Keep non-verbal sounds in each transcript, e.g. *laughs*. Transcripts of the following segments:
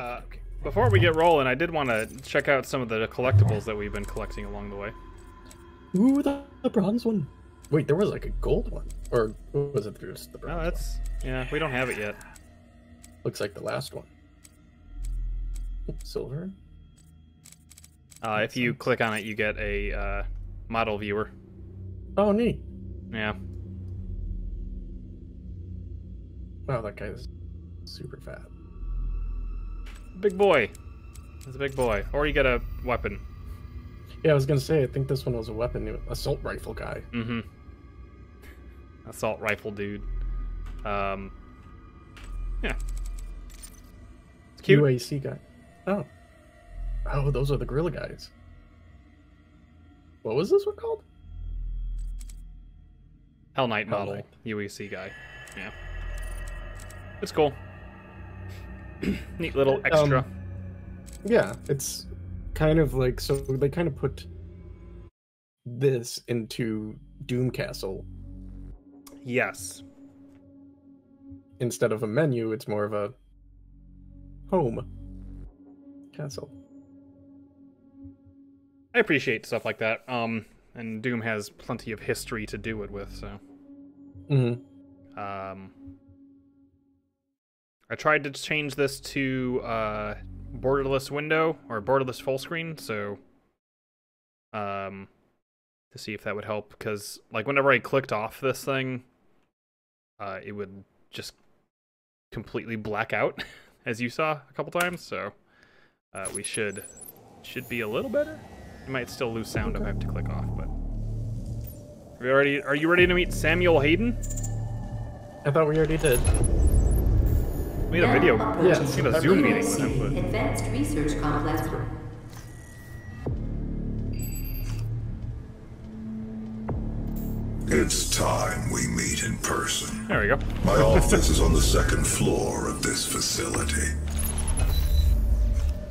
Uh, before we get rolling, I did want to check out some of the collectibles that we've been collecting along the way. Ooh, the, the bronze one. Wait, there was like a gold one, or was it just the bronze? No, that's yeah. We don't have it yet. Looks like the last one. Silver. Uh, if you click on it, you get a uh, model viewer. Oh, neat. Yeah. Wow, that guy's super fat. Big boy. That's a big boy. Or you get a weapon. Yeah, I was gonna say, I think this one was a weapon, assault rifle guy. Mm-hmm. Assault rifle dude. Um. Yeah. It's cute. UAC guy. Oh. Oh, those are the gorilla guys. What was this one called? Hell Knight Hell model Knight. UAC guy. Yeah. It's cool. *clears throat* Neat little extra. Um, Yeah, it's kind of like so they kind of put this into Doom Castle yes. instead of a menu. It's more of a home castle. I appreciate stuff like that. Um, and Doom has plenty of history to do it with, so. Mm-hmm. Um, I tried to change this to uh, borderless window or borderless full screen, so um, to see if that would help. Because like whenever I clicked off this thing, uh, it would just completely black out, *laughs* as you saw a couple times. So uh, we should should be a little better. You might still lose sound if I have to click off, but. Are you? Are you ready to meet Samuel Hayden? I thought we already did. We had a video. Yes. We had a Zoom meeting with him, but Advanced Research Complex. It's time we meet in person. there we go. My office is on the second floor of this facility.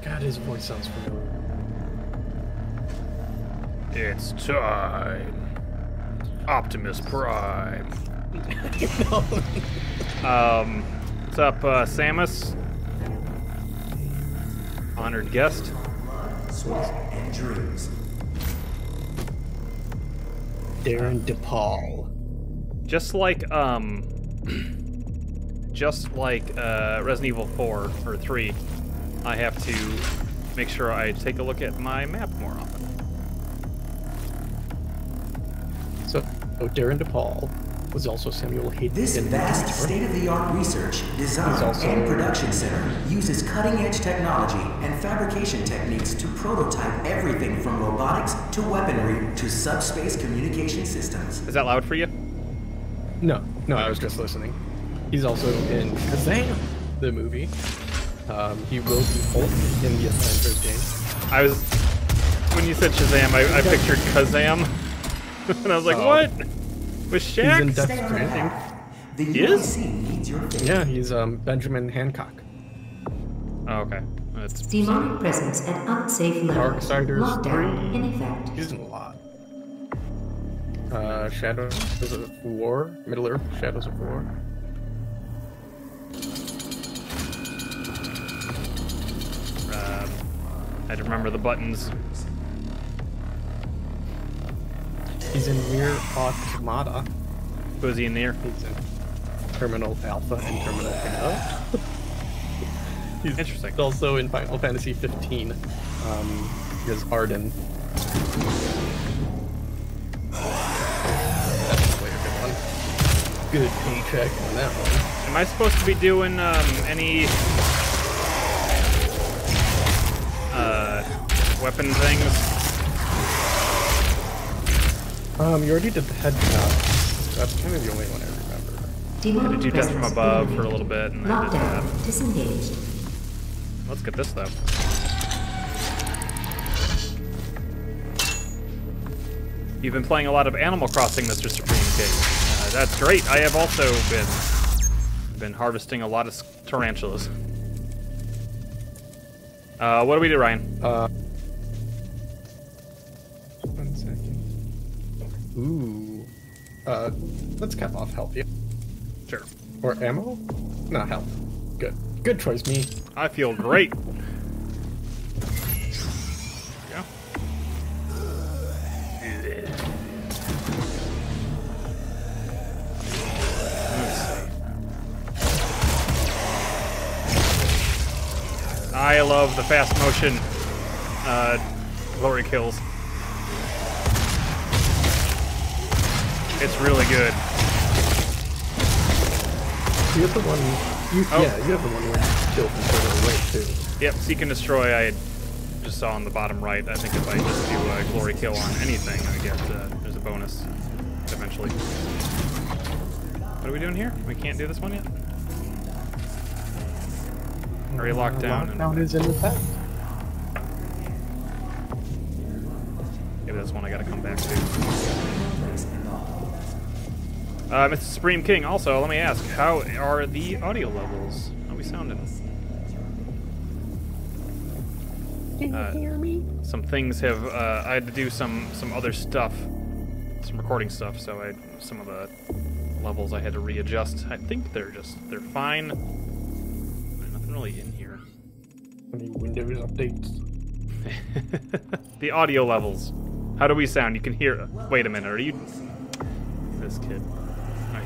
God, his voice sounds familiar. It's time. Optimus Prime. *laughs* um, what's up, uh, Samus? Honored guest. sweat, and dreams. Darren DePaul. Just like um, just like uh, Resident Evil 4 or 3, I have to make sure I take a look at my map more often. So, oh, Darin De Paul was also Samuel Hayden. This vast, state-of-the-art research, design, also- and production center uses cutting-edge technology and fabrication techniques to prototype everything from robotics to weaponry to subspace communication systems. Is that loud for you? No, no, I was just listening. He's also in Kazaam, the movie. Um, he will be Hulk in the Avengers game. I was when you said Shazam, I, I pictured Kazaam, *laughs* and I was like, Oh. what? With He's in Shaq? Death Stay on the Stranding. The He is? UAC needs your faith. Yeah, he's um, Benjamin Hancock. Oh, okay. That's Demonic presence at unsafe level. Darksiders Lockdown 3. in effect. He's in a lot. Uh, Shadows of War, Middle Earth, Shadows of War. um, I had to remember the buttons. He's in Nier Automata. Is he in there? He's in Terminal Alpha and Terminal Beta. He's Interesting. also in Final Fantasy 15. Um, is Ardyn. That's a good one. Good paycheck on that one. Am I supposed to be doing um, any uh, weapon things? Um, you already did the headshot. That's kind of the only one I remember. Demonic Did do death from above for a little bit, and I did that. Disengaged. Let's get this though. You've been playing a lot of Animal Crossing, Mr. Supreme King. Uh, that's great. I have also been been harvesting a lot of tarantulas. Uh, what do we do, Ryan? Uh, Uh, let's cap off health, yeah. Sure. Or ammo? Not health. Good. Good choice, me. I feel great. Yeah. I love the fast motion uh, glory kills. It's really good. You have the one. You, Oh. Yeah, you have the one where you kill from further away too. Yep, seek and destroy. I just saw on the bottom right. I think if I just do a glory kill on anything, I get uh, there's a bonus eventually. What are we doing here? We can't do this one yet. Are we locked down? and- Lockdown is in effect. Maybe that's one I gotta come back to. Uh, Mr. Supreme King, also, let me ask, how are the audio levels? How are we sounding? Can Uh, you hear me? Some things have, uh, I had to do some, some other stuff, some recording stuff, so I, some of the levels I had to readjust. I think they're just, they're fine. There's nothing really in here. Any Windows updates? *laughs* the audio levels. How do we sound? You can hear. Wait a minute. Are you? This kid.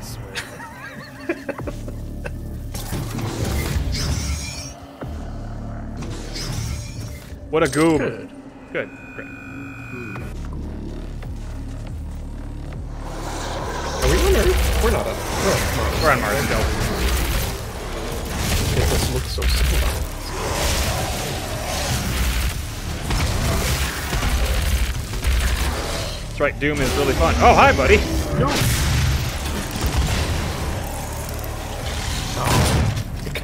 Swear. *laughs* what a goob. Good. Good. Great. Are we on Earth? We're not on. We're on Mars. We're on Mars. Go. It just looks so simple. That's right. Doom is really fun. Oh, hi, buddy. It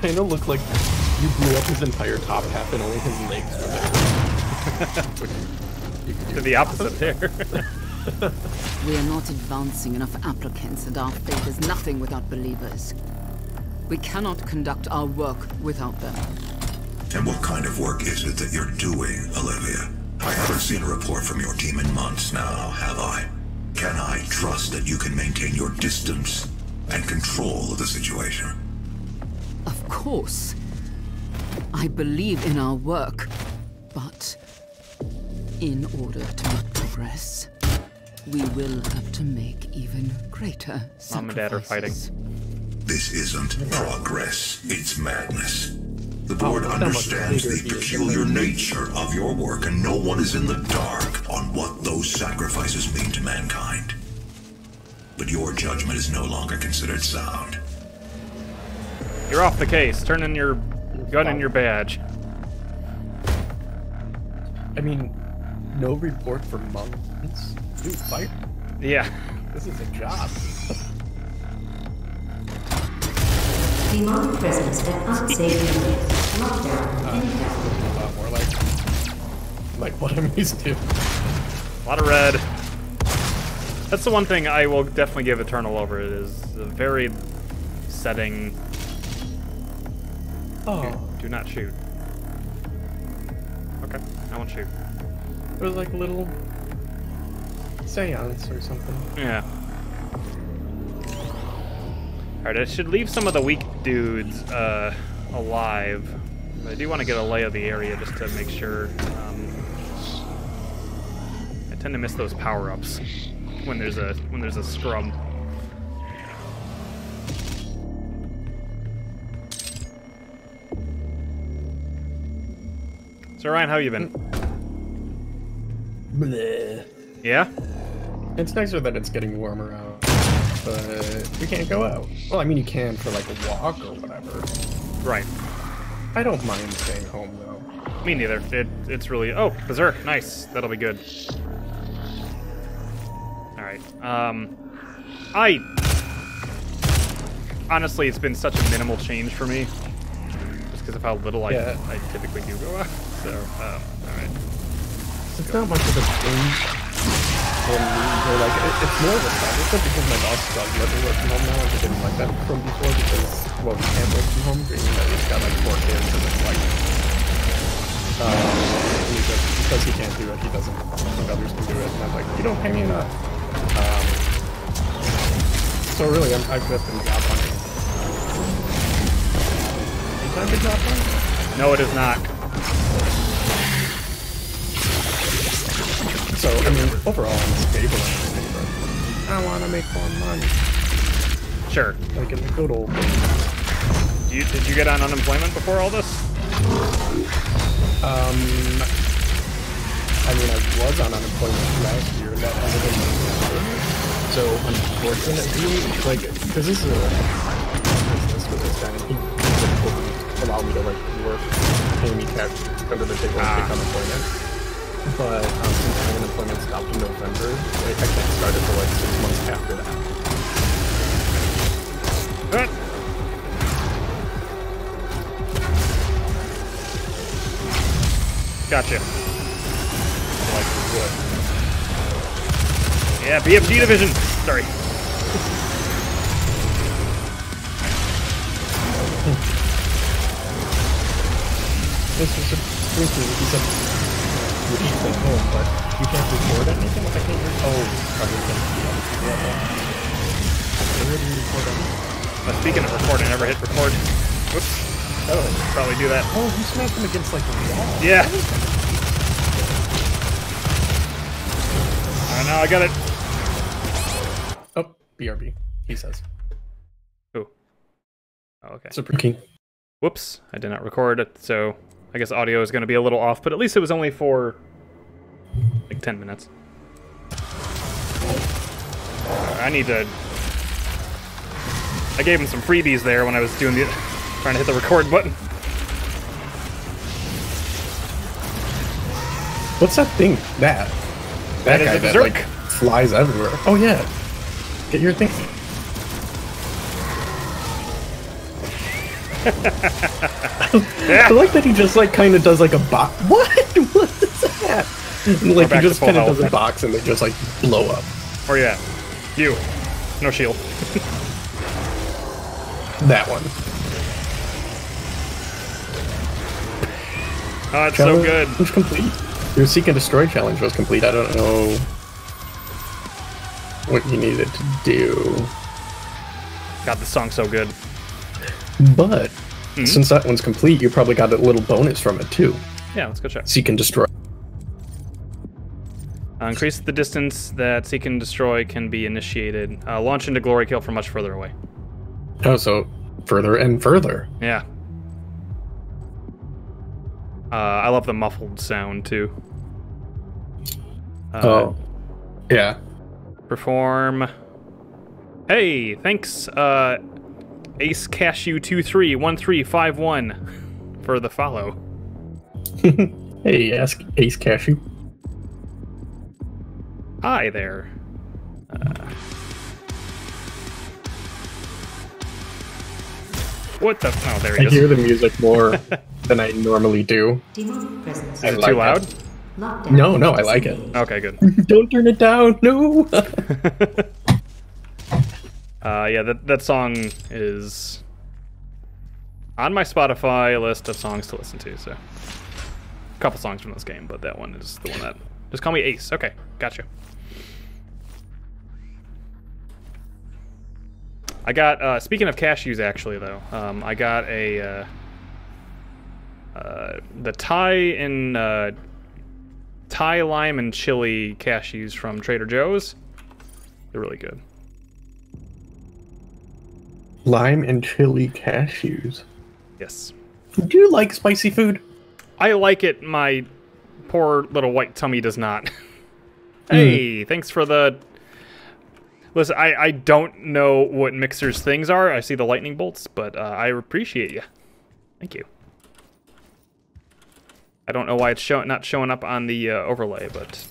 kind of looked like you blew up his entire top half and only his legs were there. You *laughs* could To do- the opposite there. *laughs* We are not advancing enough applicants, and our faith is nothing without believers. We cannot conduct our work without them. And what kind of work is it that you're doing, Olivia? I haven't seen a report from your team in months now, have I? Can I trust that you can maintain your distance and control of the situation? Of course. I believe in our work, but in order to progress, we will have to make even greater sacrifices. Mom and Dad are fighting. This isn't progress, it's madness. The board Oh, understands the peculiar nature of your work, and no one is in the dark on what those sacrifices mean to mankind. But your judgment is no longer considered sound. You're off the case. Turn in your gun and your badge. I mean, no report for months. Dude, fight. Yeah. This is a job. Demonic presence at unsafe. *laughs* Lockdown in. A lot uh, more like, like what I'm used to. A lot of red. That's the one thing I will definitely give Eternal over. It is a very setting. Oh, Do not shoot. Okay, I won't shoot. it was like a little seance or something. Yeah. Alright, I should leave some of the weak dudes uh, alive. But I do want to get a lay of the area just to make sure. Um, I tend to miss those power-ups when there's a when there's a scrum. So Ryan, how you been? Bleh. Yeah. It's nicer that it's getting warmer out, but we can't go out. Well, I mean, you can for like a walk or whatever. Right. I don't mind staying home though. Me neither. It, it's really. Oh, Berserk. Nice. That'll be good. Alright. Um. I. Honestly, it's been such a minimal change for me. Just because of how little I, I typically do go out. So, um, alright. It's not much of a change for me. Or like, it, it's more of a progress step because my boss does let me work from home now, and he didn't like that from before because well, we can't work from home, being that he's got like four kids and it's like. Um, he just, because he can't do it, he doesn't think others can do it. And I'm like, you don't pay me enough. Um, so really, I'm, I've just been job hunting. time to drop one? No, it is not. So, I mean, overall, I'm stable and everything, I want to make more money. Sure. Like in the good old days. Do you, did you get on unemployment before all this? Um, I mean, I was on unemployment last year, and that ended in So, unfortunately, like, because this is a business with this guy, allow me to, like, work, me cash under the table and Ah. take unemployment. But um, since my unemployment stopped in November, I can't start until, like, six months after that. Gotcha. Like. Yeah, BFG division. Sorry. This is a briefly, he said, you eat at home, but you can't record anything? Like, I can't re- Oh, probably can't. Yeah. yeah. Where do you record anything? Uh, speaking of record, I never hit record. Whoops. Oh. Probably do that. Oh, you smacked him against, like, the wall. Yeah. Uh, now I got it. Oh, BRB, he says. Ooh. Oh, okay. Super King. Whoops, I did not record it, so I guess audio is going to be a little off, but at least it was only for like 10 minutes. Uh, I need to. I gave him some freebies there when I was doing the. trying to hit the record button. What's that thing? That. That, That is guy a that, like, flies everywhere. Oh, yeah. Get your thing. I like that he just like kind of does like a box. *laughs* What? What is that? And, like he just kind of does a box and they just like blow up. Or yeah, you. No shield. That one. Oh, it's so good. was complete. Your seek and destroy challenge was complete. I don't know what you needed to do, God, this song's so good. But Hmm? since that one's complete, you probably got a little bonus from it too. Yeah, let's go check. Seek and destroy. Uh, increase the distance that Seek and Destroy can be initiated. Uh, launch into Glory Kill from much further away. Oh, so further and further. Yeah. Uh, I love the muffled sound too. Uh, oh, yeah. Perform. Hey, thanks, uh, Ace Cashew two three one three five one, for the follow. *laughs* Hey, ask Ace Cashew. Hi there. Uh, what the? Oh, there I he is. hear the music more *laughs* than I normally do. Demonic Is it like too loud? Lockdown. No, no, I like it. Okay, good. *laughs* Don't turn it down. No. Uh, yeah, that that song is on my Spotify list of songs to listen to. So, a couple songs from this game, but that one is the one that. Just call me Ace. Okay, gotcha. I got. Uh, speaking of cashews, actually, though, um, I got a uh, uh, the Thai and uh, Thai lime and chili cashews from Trader Joe's. They're really good. Lime and chili cashews. Yes. Do you like spicy food? I like it. My poor little white tummy does not. *laughs* hey, thanks for the. Listen, I, I don't know what Mixer's things are. I see the lightning bolts, but uh, I appreciate you. Thank you. I don't know why it's show- not showing up on the uh, overlay, but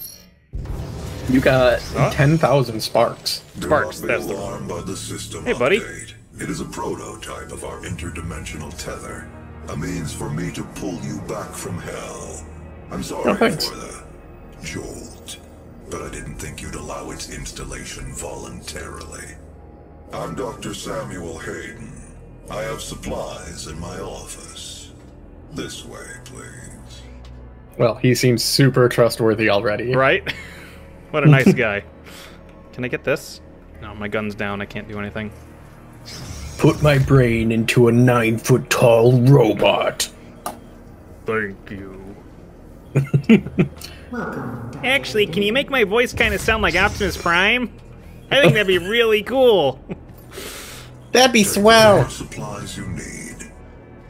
You got Huh? 10,000 sparks. Sparks, that's the one. by the system Hey, buddy. update. It is a prototype of our interdimensional tether, a means for me to pull you back from hell. I'm sorry Oh, thanks. for the jolt, but I didn't think you'd allow its installation voluntarily. I'm Dr. Samuel Hayden. I have supplies in my office. This way, please. Well, he seems super trustworthy already. right? *laughs* what a nice *laughs* guy. Can I get this? No, my gun's down. I can't do anything. Put my brain into a nine foot tall robot. Thank you. *laughs* Actually, can you make my voice kind of sound like Optimus Prime? I think that'd be really cool. That'd be swell. supplies you need.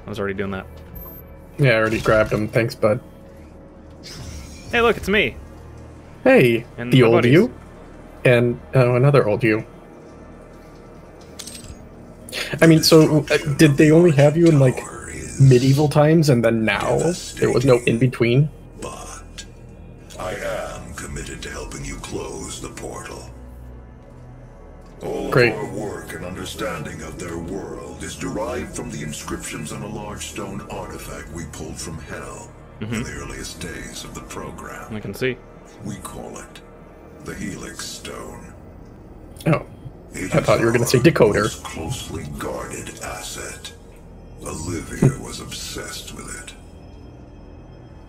I was already doing that. Yeah, I already grabbed him. Thanks, bud. Hey, look, it's me. Hey, And the old buddies. you, and uh, another old you. I mean, so uh, did they only have you in like medieval times, and then now there was no in between? but I am committed to helping you close the portal. All Great. of our work and understanding of their world is derived from the inscriptions on a large stone artifact we pulled from Hell in the earliest days of the program. I can see. We call it the Helix Stone. Oh, It I thought you were gonna say decoder. most closely guarded asset. Olivia was obsessed with it.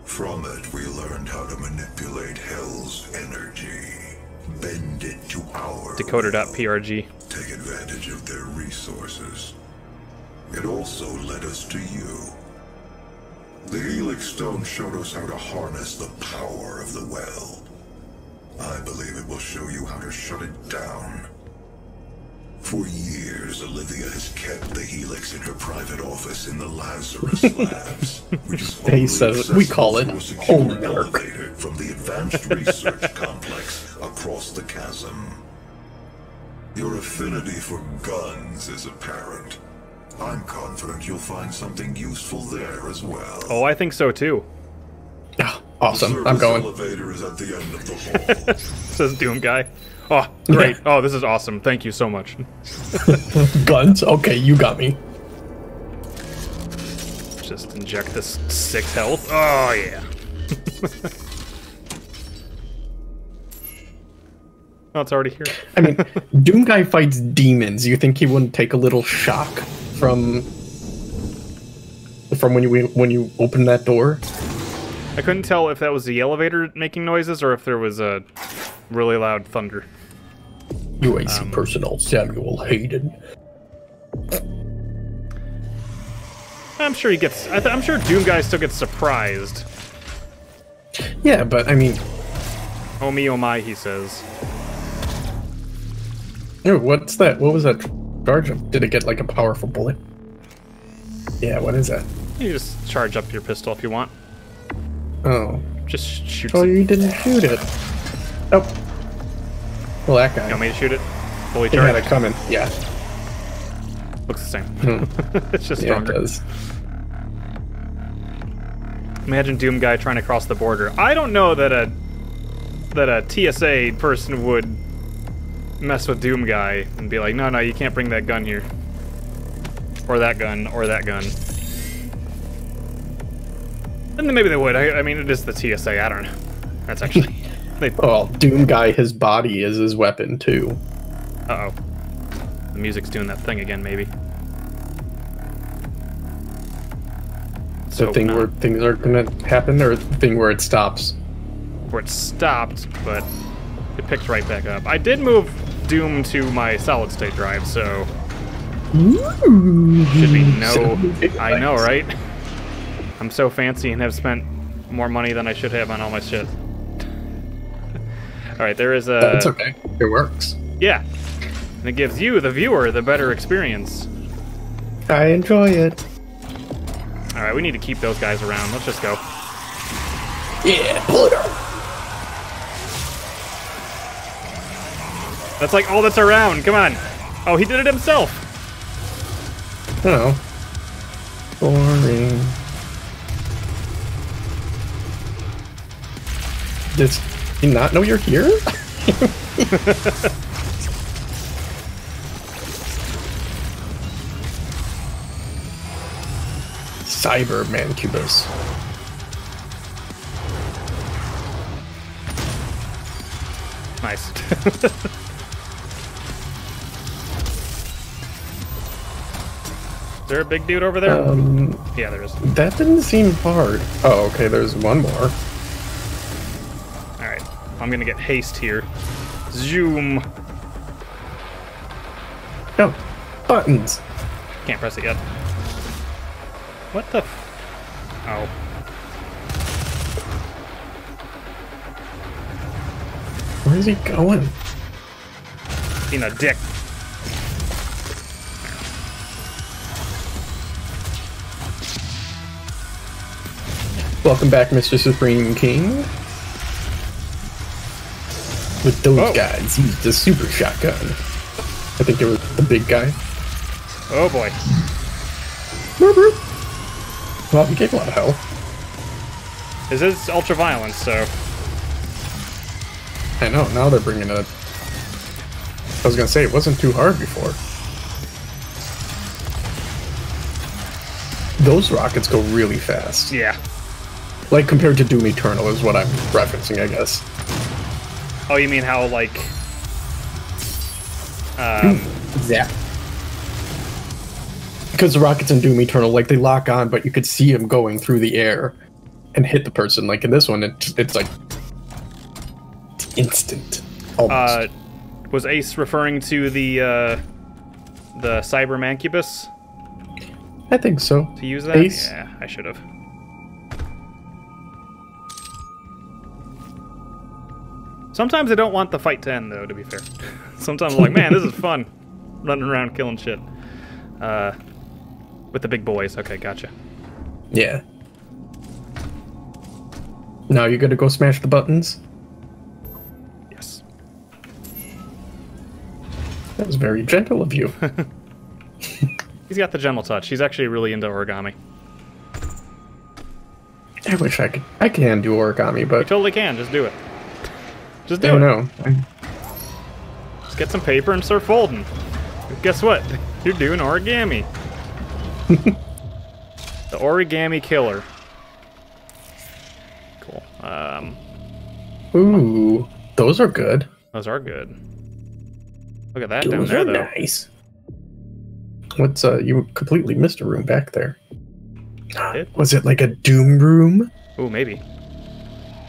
From it, we learned how to manipulate Hell's energy, bend it to our Decoder.prg. take advantage of their resources. It also led us to you. The Helix Stone showed us how to harness the power of the well. I believe it will show you how to shut it down. For years, Olivia has kept the Helix in her private office in the Lazarus *laughs* Labs, which is He only says we call it accessible through a secure elevator from the Advanced Research *laughs* Complex across the chasm. Your affinity for guns is apparent. I'm confident you'll find something useful there as well. Oh, I think so too. Ah, awesome! the I'm going. elevator is at the end of the hall. *laughs* Says Doom Guy. Oh, great. Oh, this is awesome. Thank you so much. *laughs* Guns? Okay, you got me. Just inject this six health. Oh, yeah. *laughs* oh, it's already here. I mean, Doom Guy fights demons. You think he wouldn't take a little shock from from when you when you open that door? I couldn't tell if that was the elevator making noises or if there was a really loud thunder. UAC Um, personnel Samuel Hayden. I'm sure he gets. I th- I'm sure Doom Guy still gets surprised. Yeah, but I mean, Oh me, oh my, he says. ew, what's that? What was that charge of? Did it get like a powerful bullet? Yeah, what is that? You just charge up your pistol if you want. Oh, Just shoot. oh, you didn't shoot it. Oh, well, that guy. You want me to shoot it? Fully He had it coming. Yeah, Looks the same. *laughs* it's just Hmm. yeah, it does. Imagine Doom Guy trying to cross the border. I don't know that a that a TSA person would mess with Doom Guy and be like, no, no, you can't bring that gun here, or that gun, or that gun. And then maybe they would. I, I mean, it is the TSA. I don't know. That's actually. *laughs* they. Uh Well, Doom Guy, his body is his weapon too. oh. The music's doing that thing again, maybe. The So thing where things are gonna happen, or the thing where it stops. where it stopped, but it picked right back up. I did move Doom to my solid state drive, so should be no. I know, right? *laughs* I'm so fancy and have spent more money than I should have on all my shit. All right, there is a That's okay. It works. yeah, and it gives you, the viewer, the better experience. I enjoy it. All right, we need to keep those guys around. Let's just go. Yeah, pull it up. That's like all that's around. Come on. Oh, he did it himself. Oh. Boring. Does he not know you're here? *laughs* Cyber Mancubus. Nice. *laughs* Is there a big dude over there? Um, yeah, there is. that didn't seem hard. Oh, okay, there's one more. I'm gonna get haste here. Zoom. Oh, buttons. Can't press it yet. What the? F oh. Where is he going? Being a dick. Welcome back, Mr. Supreme King. With those Oh. guys, use the super shotgun. I think it was the big guy. Oh boy. Well, he gave a lot of health. This is ultra violence, so I know, now they're bringing it. I was gonna say, it wasn't too hard before. Those rockets go really fast. yeah. Like, compared to Doom Eternal is what I'm referencing, I guess. Oh, you mean how like? Um, *laughs* Yeah. Because the rockets in Doom Eternal, like, they lock on, but you could see them going through the air and hit the person. Like, in this one, it, it's like. It's instant. Almost. uh, was Ace referring to the uh, the Cyber Mancubus I think so. to use that? Ace? Yeah, I should have. Sometimes I don't want the fight to end, though. To be fair, *laughs* sometimes I'm like, man, this is fun, *laughs* running around killing shit. Uh, with the big boys. Okay, gotcha. Yeah. Now you're gonna go smash the buttons? Yes. That was very gentle of you. *laughs* He's got the gentle touch. He's actually really into origami. I wish I could. I can do origami, but. You but totally can. Just do it. Just I do don't it. know. Just get some paper and start folding. Guess what? You're doing origami. *laughs* the origami killer. Cool. Um, Ooh, those are good. those are good. Look at that down Those there, are though. nice. What's uh? You completely missed a room back there. It? Was it like a doom room? Ooh, maybe.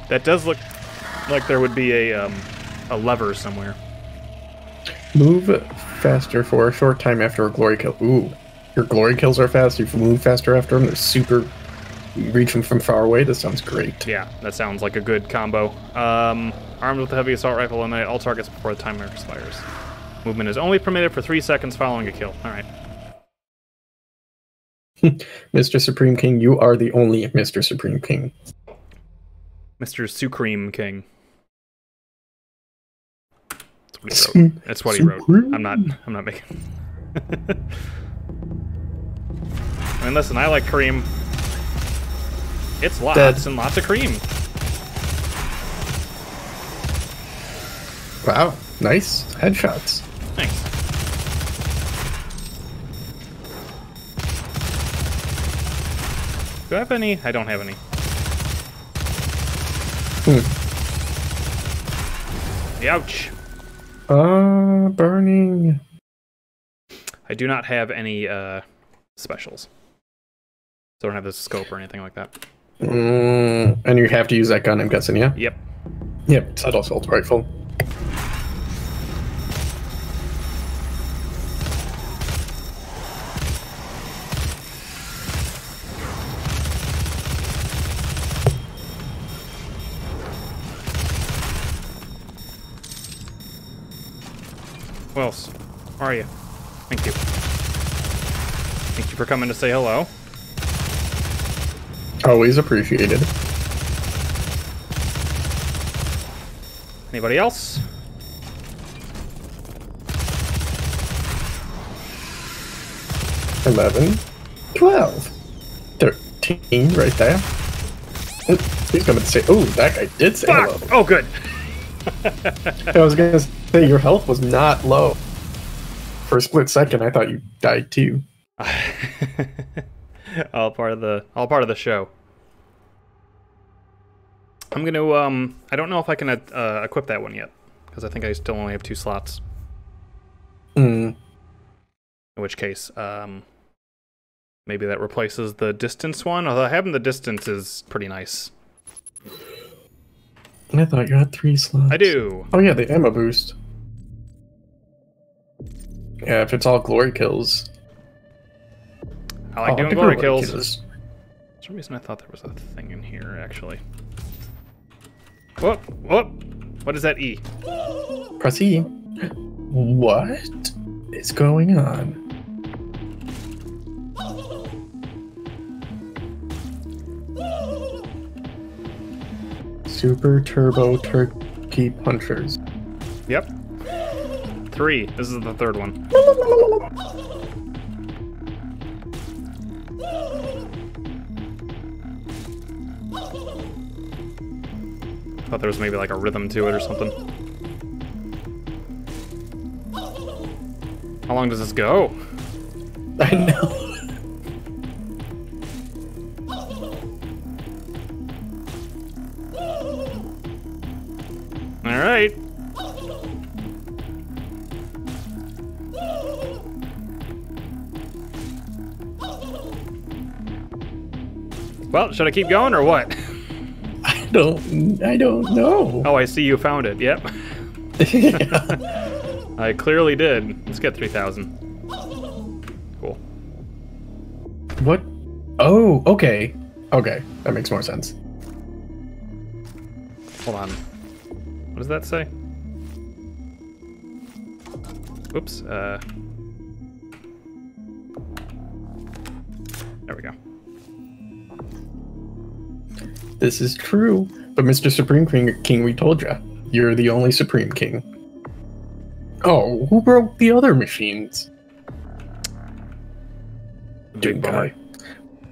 That does look like there would be a um, a lever somewhere. Move faster for a short time after a glory kill. Ooh, your glory kills are fast. You move faster after them. They're super. You reach them from far away. This sounds great. Yeah, that sounds like a good combo. Um, armed with a heavy assault rifle, eliminate all targets before the timer expires. Movement is only permitted for three seconds following a kill. All right. *laughs* Mr. Supreme King, you are the only Mr. Supreme King. Mr. Supreme King. That's what he wrote. That's what he wrote. I'm not. I'm not making. *laughs* I mean, listen. I like cream. It's lots Dead. and lots of cream. Wow, nice headshots. Thanks. Do I have any? I don't have any. Hmm. Ouch. Uh, burning. I do not have any uh, specials. So I don't have the scope or anything like that. Mm, and you have to use that gun, I'm guessing, yeah? Yep. Yep, subtle assault rifle. Who else? How are you? Thank you. Thank you for coming to say hello. Always appreciated. Anybody else? Eleven, twelve, thirteen, right there. Oh, He's coming to say, oh, that guy did say Fuck! hello. Oh, good. *laughs* I was gonna your health was not low. For a split second, I thought you died too. *laughs* all part of the all part of the show. I'm gonna um. I don't know if I can uh, equip that one yet because I think I still only have two slots. Hmm. In which case, um, maybe that replaces the distance one. Although having the distance is pretty nice. I thought you had three slots. I do. Oh yeah, the ammo boost. Yeah, if it's all glory kills. I like Oh, doing glory glory kills. kills. For some reason, I thought there was a thing in here, actually. Whoop, whoop. What is that E? Press E. What is going on? Super Turbo Turkey Punchers. Yep. Three. This is the third one. Thought there was maybe like a rhythm to it or something. How long does this go? *laughs* I know. All right. Well, should I keep going or what? *laughs* I don't. I don't know. Oh, I see you found it. Yep. *laughs* I clearly did. Let's get 3,000. Cool. What? Oh, okay. Okay, that makes more sense. Hold on. What does that say? Oops. Uh. There we go. This is true. But Mr. Supreme King, King, we told you, you're the only Supreme King. Oh, who broke the other machines? Bummer. guy.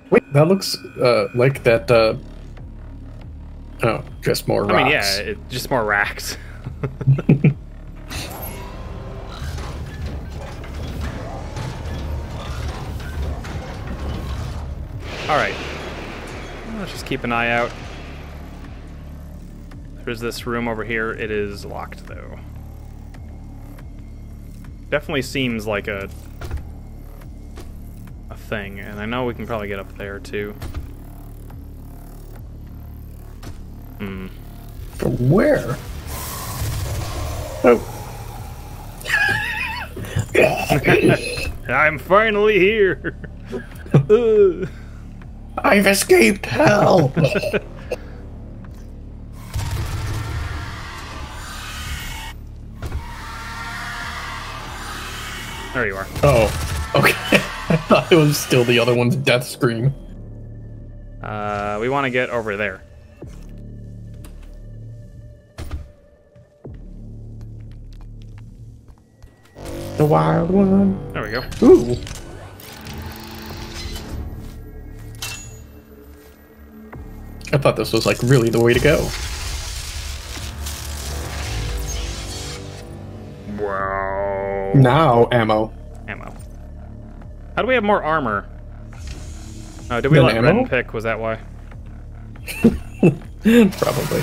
Wait, that looks uh, like that. Uh... Oh, just more rocks. I mean, yeah, it, just more racks. *laughs* All right. Let's just keep an eye out. There's this room over here. It is locked, though. Definitely seems like a a thing, and I know we can probably get up there too. Hmm. From where? Oh. *laughs* I'm finally here. *laughs* *laughs* Ugh. I've escaped hell. *laughs* there you are. oh, okay. *laughs* I thought it was still the other one's death scream. Uh, we want to get over there. The wild one. There we go. Ooh. I thought this was like really the way to go. Wow. Now ammo. Ammo. How do we have more armor? Uh, oh, did we Than let ammo? Ren pick? Was that why? *laughs* Probably.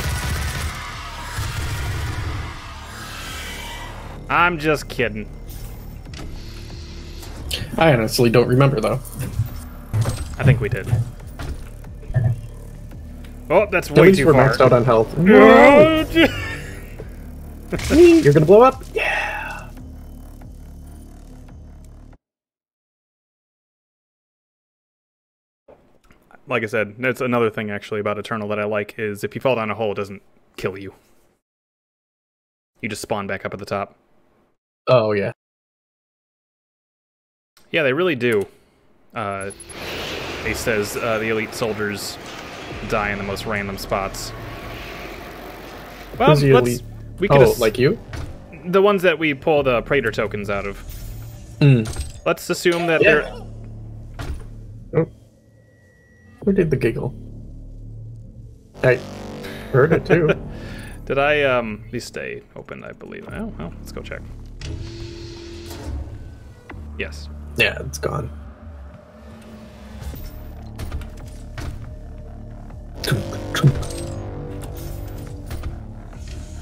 I'm just kidding. I honestly don't remember though. I think we did. Oh, that's way too we're far. maxed out on health. *laughs* Oh, *laughs* You're gonna blow up? Yeah. like I said, that's another thing actually about Eternal that I like is if you fall down a hole, it doesn't kill you. You just spawn back up at the top. Oh yeah. Yeah, they really do. Uh, Ace says uh, the elite soldiers die in the most random spots. Well, Who's let's, we could Oh, like you? the ones that we pull the Praetor tokens out of. Mm. Let's assume that Yeah. they're Oh. Who did the giggle? I heard it too. *laughs* Did I um these stay open, I believe. Oh well, let's go check. Yes. yeah, it's gone.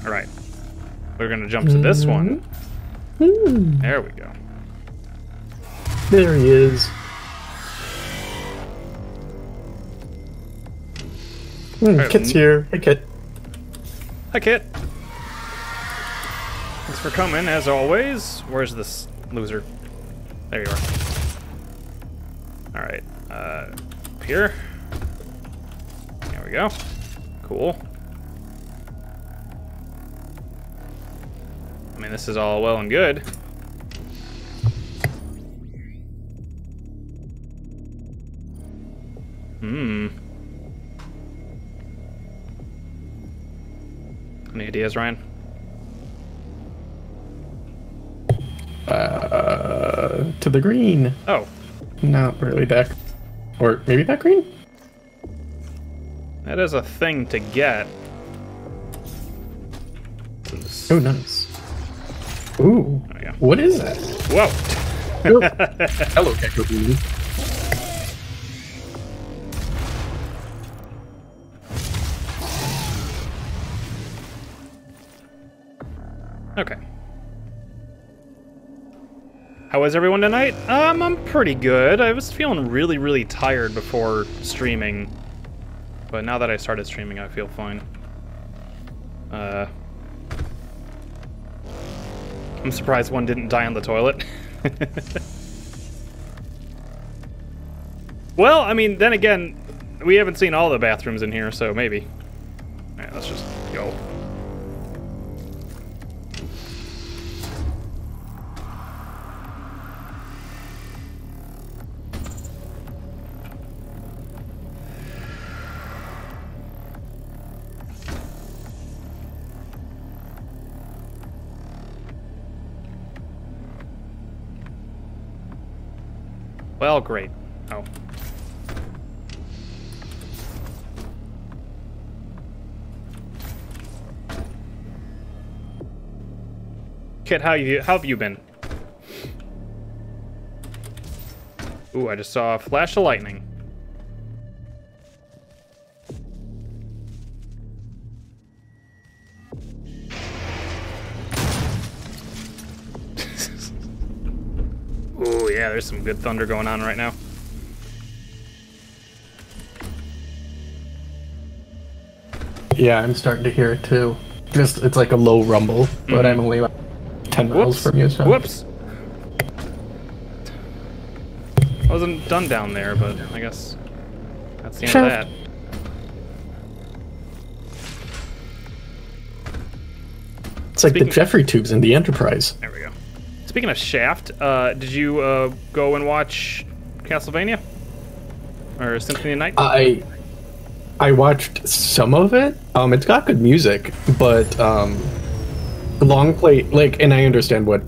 Alright. We're gonna jump to this one. Hmm. There we go. There he is. Hmm, Alright, Kit's mm. here. Hey, Kit. Hi Kit. Thanks for coming, as always. Where's this loser? There you are. Alright. Uh, up here. There we go. Cool. I mean, this is all well and good. Hmm. Any ideas, Ryan? Uh, to the green. Oh, Not really that. Or maybe that green? That is a thing to get. Oh, nice. Ooh. There we. What is that? Whoa! *laughs* Hello, Gecko Green. Okay. How was everyone tonight? Um, I'm pretty good. I was feeling really, really tired before streaming. But now that I started streaming, I feel fine. Uh... I'm surprised one didn't die on the toilet. *laughs* well, I mean, then again, we haven't seen all the bathrooms in here, so maybe. Alright, let's just go. Well, great. Oh. Kit, how you how have you been? Ooh, I just saw a flash of lightning. There's some good thunder going on right now. Yeah, I'm starting to hear it too. Just it's like a low rumble, but mm-hmm. I'm only like ten miles Whoops. from you. So. Whoops. I wasn't done down there, but I guess that's the end Sure. of that. It's like Speaking- the Jefferies tubes in the Enterprise. There we go. Speaking of Shaft, uh, did you uh, go and watch Castlevania or Symphony of Night? I I watched some of it. Um, it's got good music, but um, long play like, and I understand what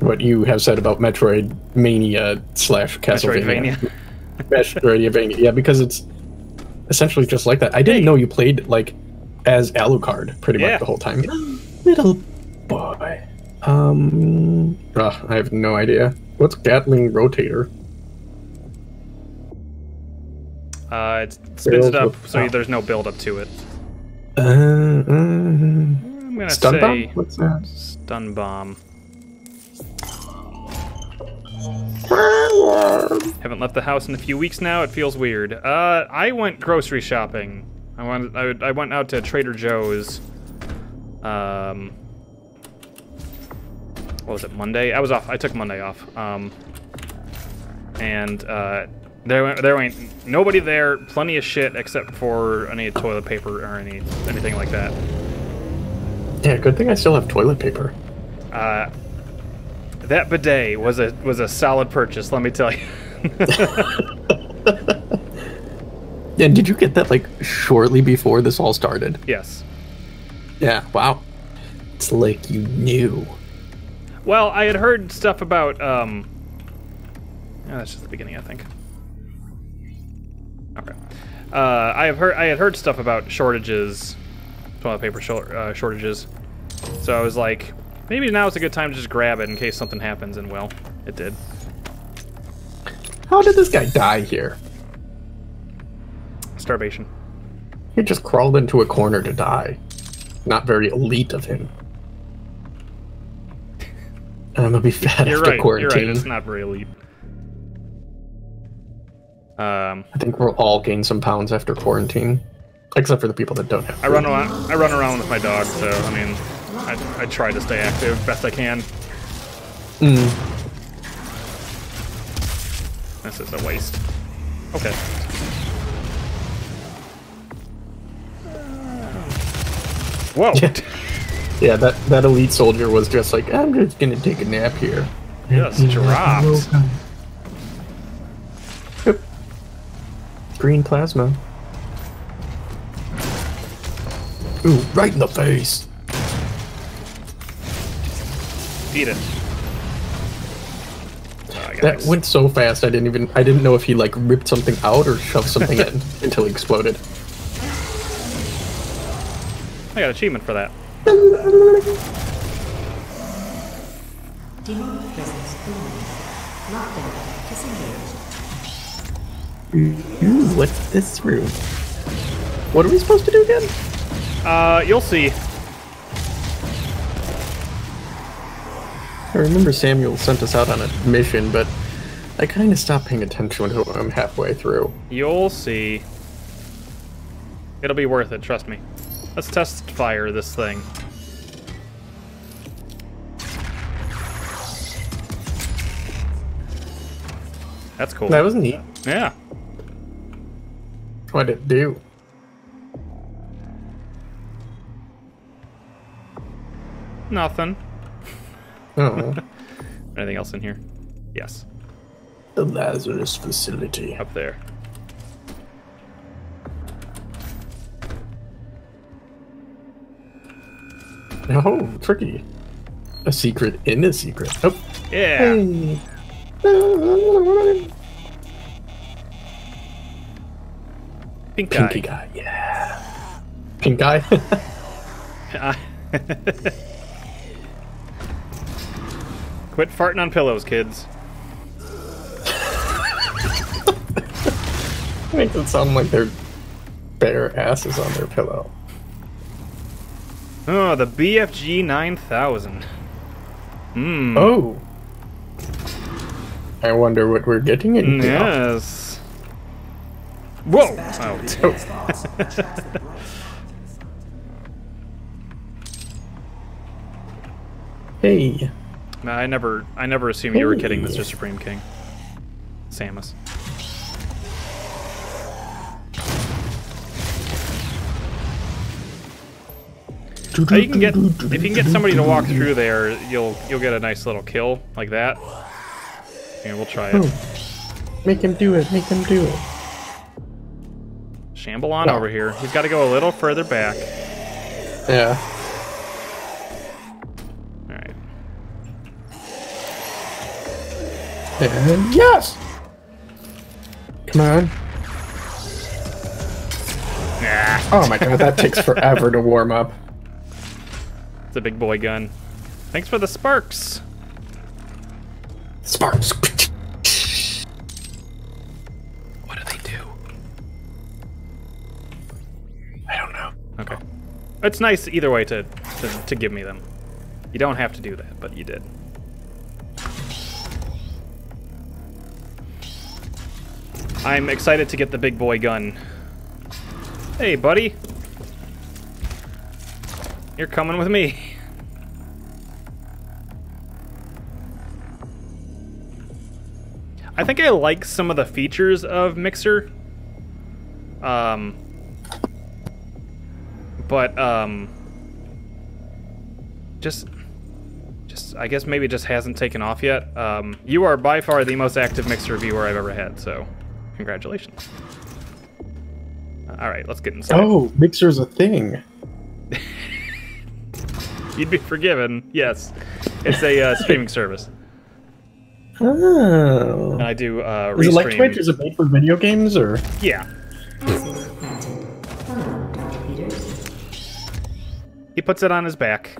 what you have said about Metroid Mania slash Castlevania. Metroidvania. *laughs* Metroidvania, yeah, because it's essentially just like that. I didn't know you played like as Alucard pretty Yeah. much the whole time. *gasps* Little boy. Um, ugh, I have no idea. What's Gatling Rotator? Uh, it spins it up, Build- so oh. there's no build up to it. Uh, uh, I'm gonna stun say bomb? What's that? stun bomb. Haven't left the house in a few weeks now. It feels weird. Uh, I went grocery shopping. I went. I, I went out to Trader Joe's. Um, what was it? Monday. I was off. I took Monday off. Um, and uh, there went, there ain't nobody there. Plenty of shit except for any toilet paper or any anything like that. Yeah, good thing I still have toilet paper. Uh, that bidet was a was a solid purchase. Let me tell you. *laughs* and did you get that like shortly before this all started? yes. Yeah, wow. It's like you knew. Well, I had heard stuff about. Um, yeah, that's just the beginning, I think. Okay. Uh, I have heard. I had heard stuff about shortages, toilet paper shor- uh, shortages. So I was like, maybe now is a good time to just grab it in case something happens. And well, it did. How did this guy die here? Starvation. He just crawled into a corner to die. Not very elite of him. I'm gonna be *laughs* fat You're after right. You're quarantine. right. It's not elite. Um, I think we'll all gain some pounds after quarantine, except for the people that don't have. I run around. I run around with my dog, so I mean, I, I try to stay active best I can. Mm. This is a waste. Okay. *laughs* Whoa. Yeah. Yeah, that, that elite soldier was just like, I'm just gonna take a nap here. Just dropped. Yep. Green plasma. Ooh, right in the face. Eat it. Oh, That ex- went so fast. I didn't even. I didn't know if he like ripped something out or shoved something in *laughs* until he exploded. I got achievement for that. Demonic presence eliminated. Lockdown disengaged. Ooh, what's this room? What are we supposed to do again? Uh, you'll see. I remember Samuel sent us out on a mission, but I kind of stopped paying attention when I'm halfway through. You'll see. It'll be worth it, trust me. Let's test fire this thing. That's cool. That was neat. yeah. What did it do? Nothing. Oh, *laughs* Anything else in here? Yes. the Lazarus facility. Up there. Oh, tricky. A secret in a secret. Oh. Yeah. Hey. Pink guy. Pinky guy, yeah. Pink guy. *laughs* Ah. Quit farting on pillows, kids. Makes it sound like they're bare asses on their pillow. Oh, the BFG 9000. Hmm. Oh. I wonder what we're getting in Yes. Whoa! Oh, advanced thoughts attracts the bright. Hey. No, I never, I never assumed you were kidding, Hey. Mr. Supreme King. Samus. You can get if you can get somebody to walk through there, you'll you'll get a nice little kill like that. And we'll try it. Oh. Make him do it. Make him do it. Shamble on over oh. here. He's got to go a little further back. Yeah. All right. And yes. Come on. Nah, Oh my god, that takes forever to warm up. It's a big boy gun. Thanks for the sparks. Sparks. What do they do? I don't know. Okay. It's nice either way to, to, to give me them. You don't have to do that, but you did. I'm excited to get the big boy gun. Hey, buddy. You're coming with me. I think I like some of the features of Mixer. Um, but um just just i guess maybe it just hasn't taken off yet um you are by far the most active mixer viewer i've ever had so congratulations all right let's get inside Oh, Mixer's a thing. *laughs* *laughs* you'd be forgiven yes it's a uh, *laughs* streaming service Oh. and i do uh Is it like Twitch? Is it made for video games or? yeah Access granted. Dr. Peters. he puts it on his back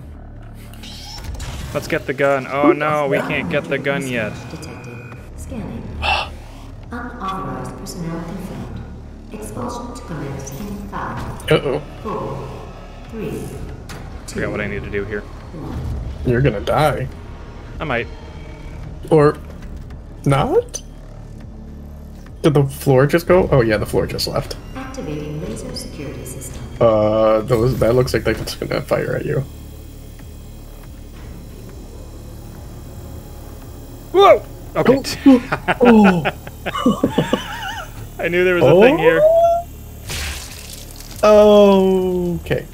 let's get the gun oh no we can't get the gun yet Detected. Scanning. *gasps* Unauthorized personnel confirmed. Expulsion to commence in five, Uh oh. four, three, forgot what i need to do here You're gonna die. i might Or not? Did the floor just go? Oh yeah, the floor just left. activating laser security system. Uh, those that looks like that's gonna fire at you. whoa okay *laughs* Oh, I knew there was a thing here. Oh, *laughs* okay.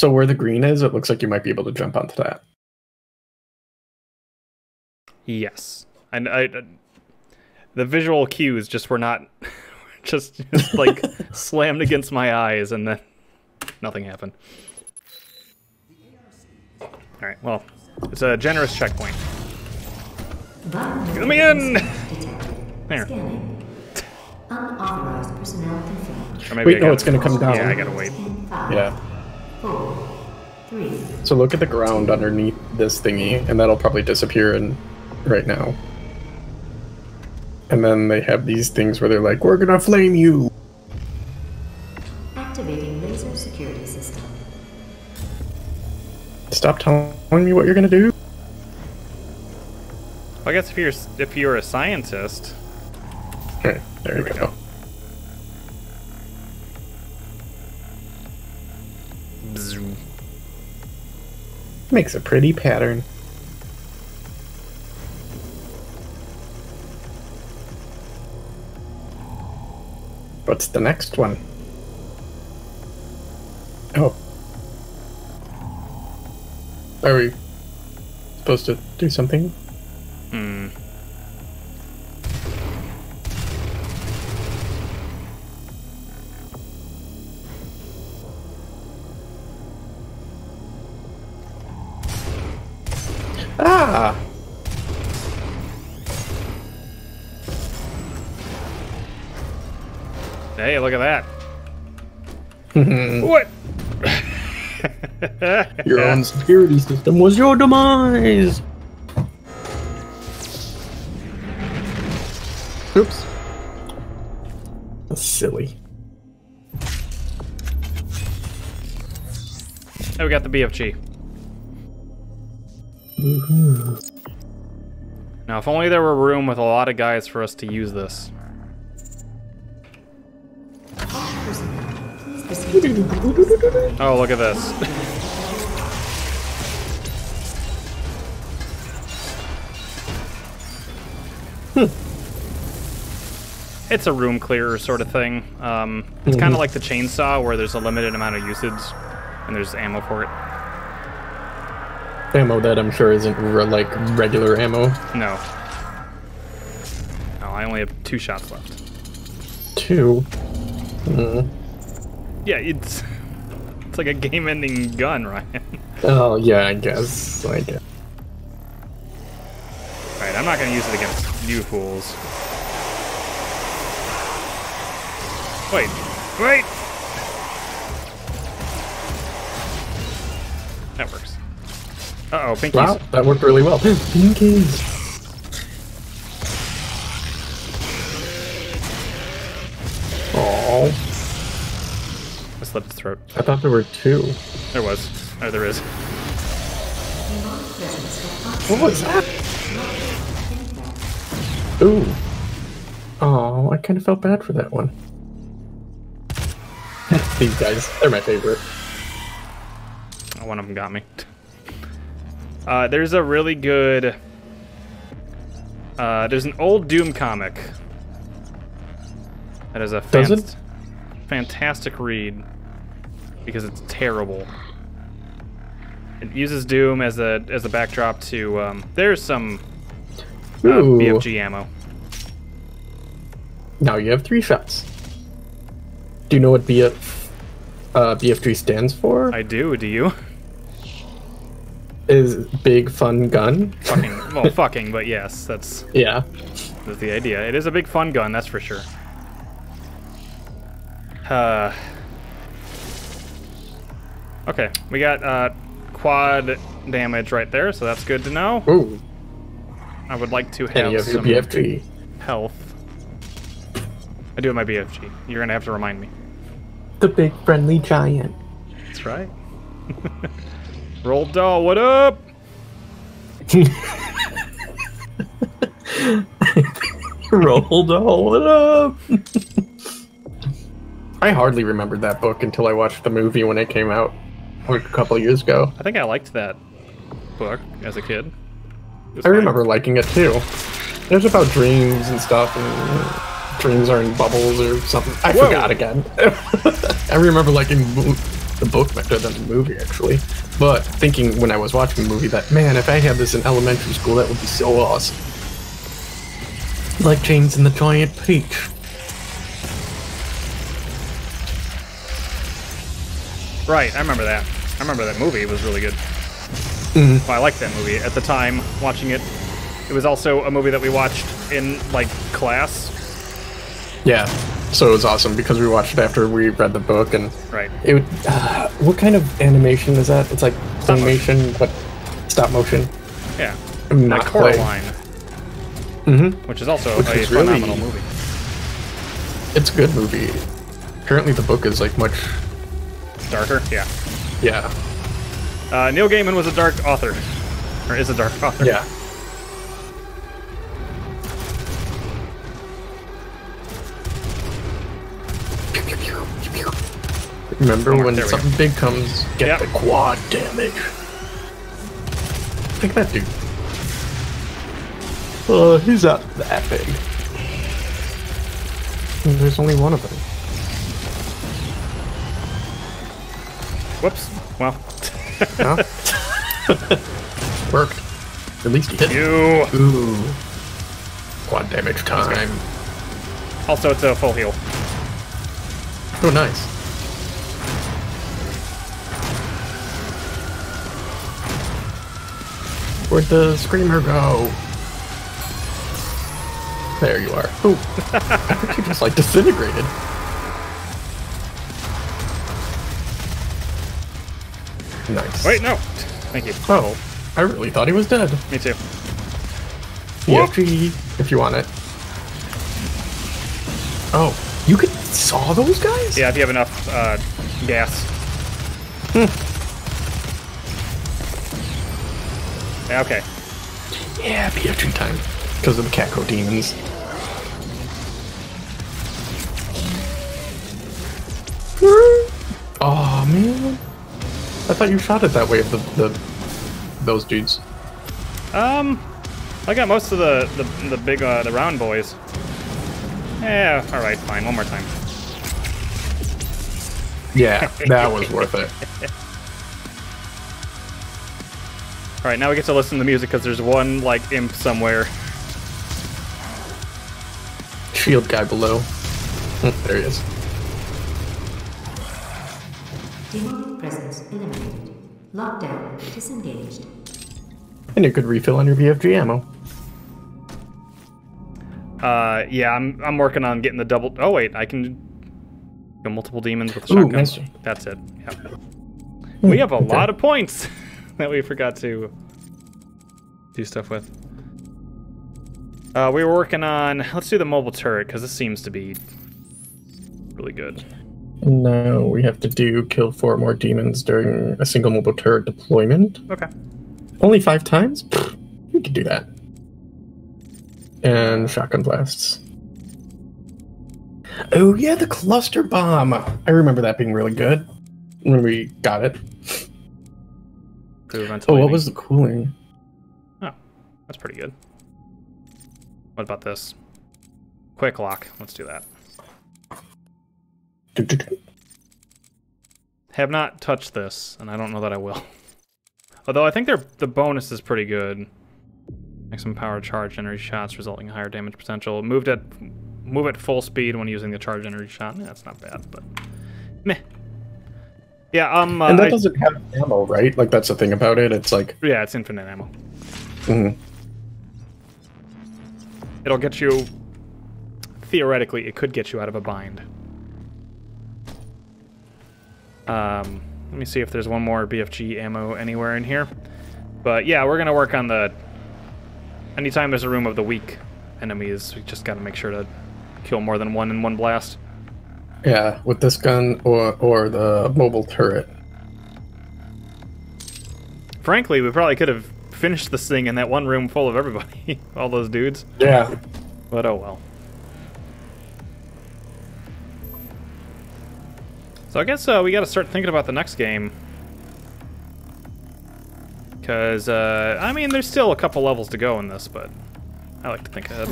So where the green is, it looks like you might be able to jump onto that. Yes, and I, the visual cues just were not, *laughs* just, just like *laughs* slammed against my eyes, and then nothing happened. All right, well, it's a generous checkpoint. Let me in. There. Unauthorized personnel confirmed. Wait, no, it's gonna come down. Yeah, I gotta wait. Yeah. Four, So look at the ground underneath this thingy, and that'll probably disappear in right now. And then they have these things where they're like, "We're gonna flame you." activating laser security system. Stop telling me what you're gonna do. I guess if you're if you're a scientist, Okay, there you we go. go. Makes a pretty pattern. What's the next one? Oh. Are we supposed to do something? Your own security system was your demise! Oops. That's silly. Oh, we got the BFG. Mm-hmm. Now, if only there were room with a lot of guys for us to use this. *laughs* Oh, look at this. *laughs* It's a room clearer sort of thing. Um, it's kind of like the chainsaw, where there's a limited amount of usage, and there's ammo for it. Ammo that I'm sure isn't re- like regular ammo. No. No, I only have two shots left. Two. Mm. Yeah, it's it's like a game-ending gun, Ryan. Oh yeah, I guess. I guess. Alright, I'm not gonna use it against you fools. Wait, wait! That works. Uh-oh, pinkies. Wow, that worked really well. Pinkies. Oh, I slit its throat. I thought there were two. There was. Oh, there is. What was that? Ooh. Oh, I kind of felt bad for that one. These guys, they're my favorite. One of them got me. Uh, there's a really good. Uh, there's an old Doom comic. That is a Does fan- it? fantastic read because it's terrible. It uses Doom as a as a backdrop to. Um, there's some uh, Ooh. BFG ammo. Now you have three shots. Do you know what BF, uh, BF3 stands for? I do. Do you? Is big fun gun. Fucking *laughs* well, fucking. But yes, that's Yeah. that's the idea. It is a big fun gun, that's for sure. Uh. Okay, we got uh, quad damage right there, so that's good to know. Ooh. I would like to have have some BF3. health. I do have my BFG. You're gonna have to remind me. The big friendly giant. That's right. *laughs* Roald Dahl, what up? *laughs* Rolled a hold it up. *laughs* I hardly remembered that book until I watched the movie when it came out like a couple years ago. I think I liked that book as a kid. I fine. remember liking it too. It was about dreams and stuff, and dreams are in bubbles or something. I Whoa. forgot again. *laughs* I remember liking the book better than the movie, actually. But thinking when I was watching the movie that, man, if I had this in elementary school, that would be so awesome. Like James and the Giant Peach. Right, I remember that. I remember that movie. It was really good. Mhm. Well, I liked that movie at the time. Watching it, it was also a movie that we watched in like class. Yeah. So it was awesome because we watched it after we read the book, and Right. it would. Uh, what kind of animation is that? It's like Stop motion. animation, but stop motion. Yeah. I'm not playing. Coraline, Mm-hmm. which is also Which a is really- phenomenal movie. It's a good movie. Apparently, the book is like much. Darker, yeah. Yeah. Uh, Neil Gaiman was a dark author, or is a dark author. Yeah. Remember Come on, when there we go. something big comes, get Yep. the quad damage. Take that dude. Oh, he's not that big. There's only one of them. Whoops. Well, Huh? *laughs* Worked. At least he hit. you. Ooh. Quad damage time. Also, it's a full heal. Oh, nice. Where'd the screamer go? There you are. Oh, you just like disintegrated. Nice. Wait, no. Thank you. Oh, I really thought he was dead. Me too. BFG, if you want it. Oh, you could saw those guys? Yeah, if you have enough uh, gas. Okay. Yeah, BFG time. Because of the Cacodemons. Oh man. I thought you shot it that way of the, the those dudes. Um, I got most of the the, the big uh, the round boys. Yeah, all right, fine. One more time. Yeah, that was worth it. *laughs* All right, now we get to listen to the music because there's one like imp somewhere. Shield guy below. Hmm, there he is. Demonic presence eliminated. Lockdown disengaged. And you could refill on your BFG ammo. Uh, yeah, I'm I'm working on getting the double. Oh wait, I can go multiple demons with a Ooh, shotgun. nice. That's it. Yeah. We have a okay. lot of points *laughs* that we forgot to do stuff with. Uh, we were working on. Let's do the mobile turret because this seems to be really good. Now we have to do kill four more demons during a single mobile turret deployment. Okay. Only five times? Pfft, we could do that. And shotgun blasts. Oh yeah, the cluster bomb. I remember that being really good when we got it. Through Oh, what was the cooling? Oh, that's pretty good. What about this? Quick lock. Let's do that. Have not touched this, and I don't know that I will. *laughs* Although I think their the bonus is pretty good. Maximum power charge energy shots resulting in higher damage potential. Moved at move at full speed when using the charge energy shot. Yeah, that's not bad, but meh. Yeah, um, uh, and that I- doesn't have ammo, right? Like that's the thing about it. It's like, yeah, it's infinite ammo. mhm. It'll get you. Theoretically, it could get you out of a bind. Um, let me see if there's one more BFG ammo anywhere in here. But yeah, we're gonna work on the. Anytime there's a room of the weak enemies, we just gotta make sure to kill more than one in one blast. Yeah, with this gun or or the mobile turret. Frankly, we probably could have finished this thing in that one room full of everybody, *laughs* all those dudes. Yeah. But oh well. So I guess uh, we got to start thinking about the next game. Because, uh, I mean, there's still a couple levels to go in this, but I like to think ahead.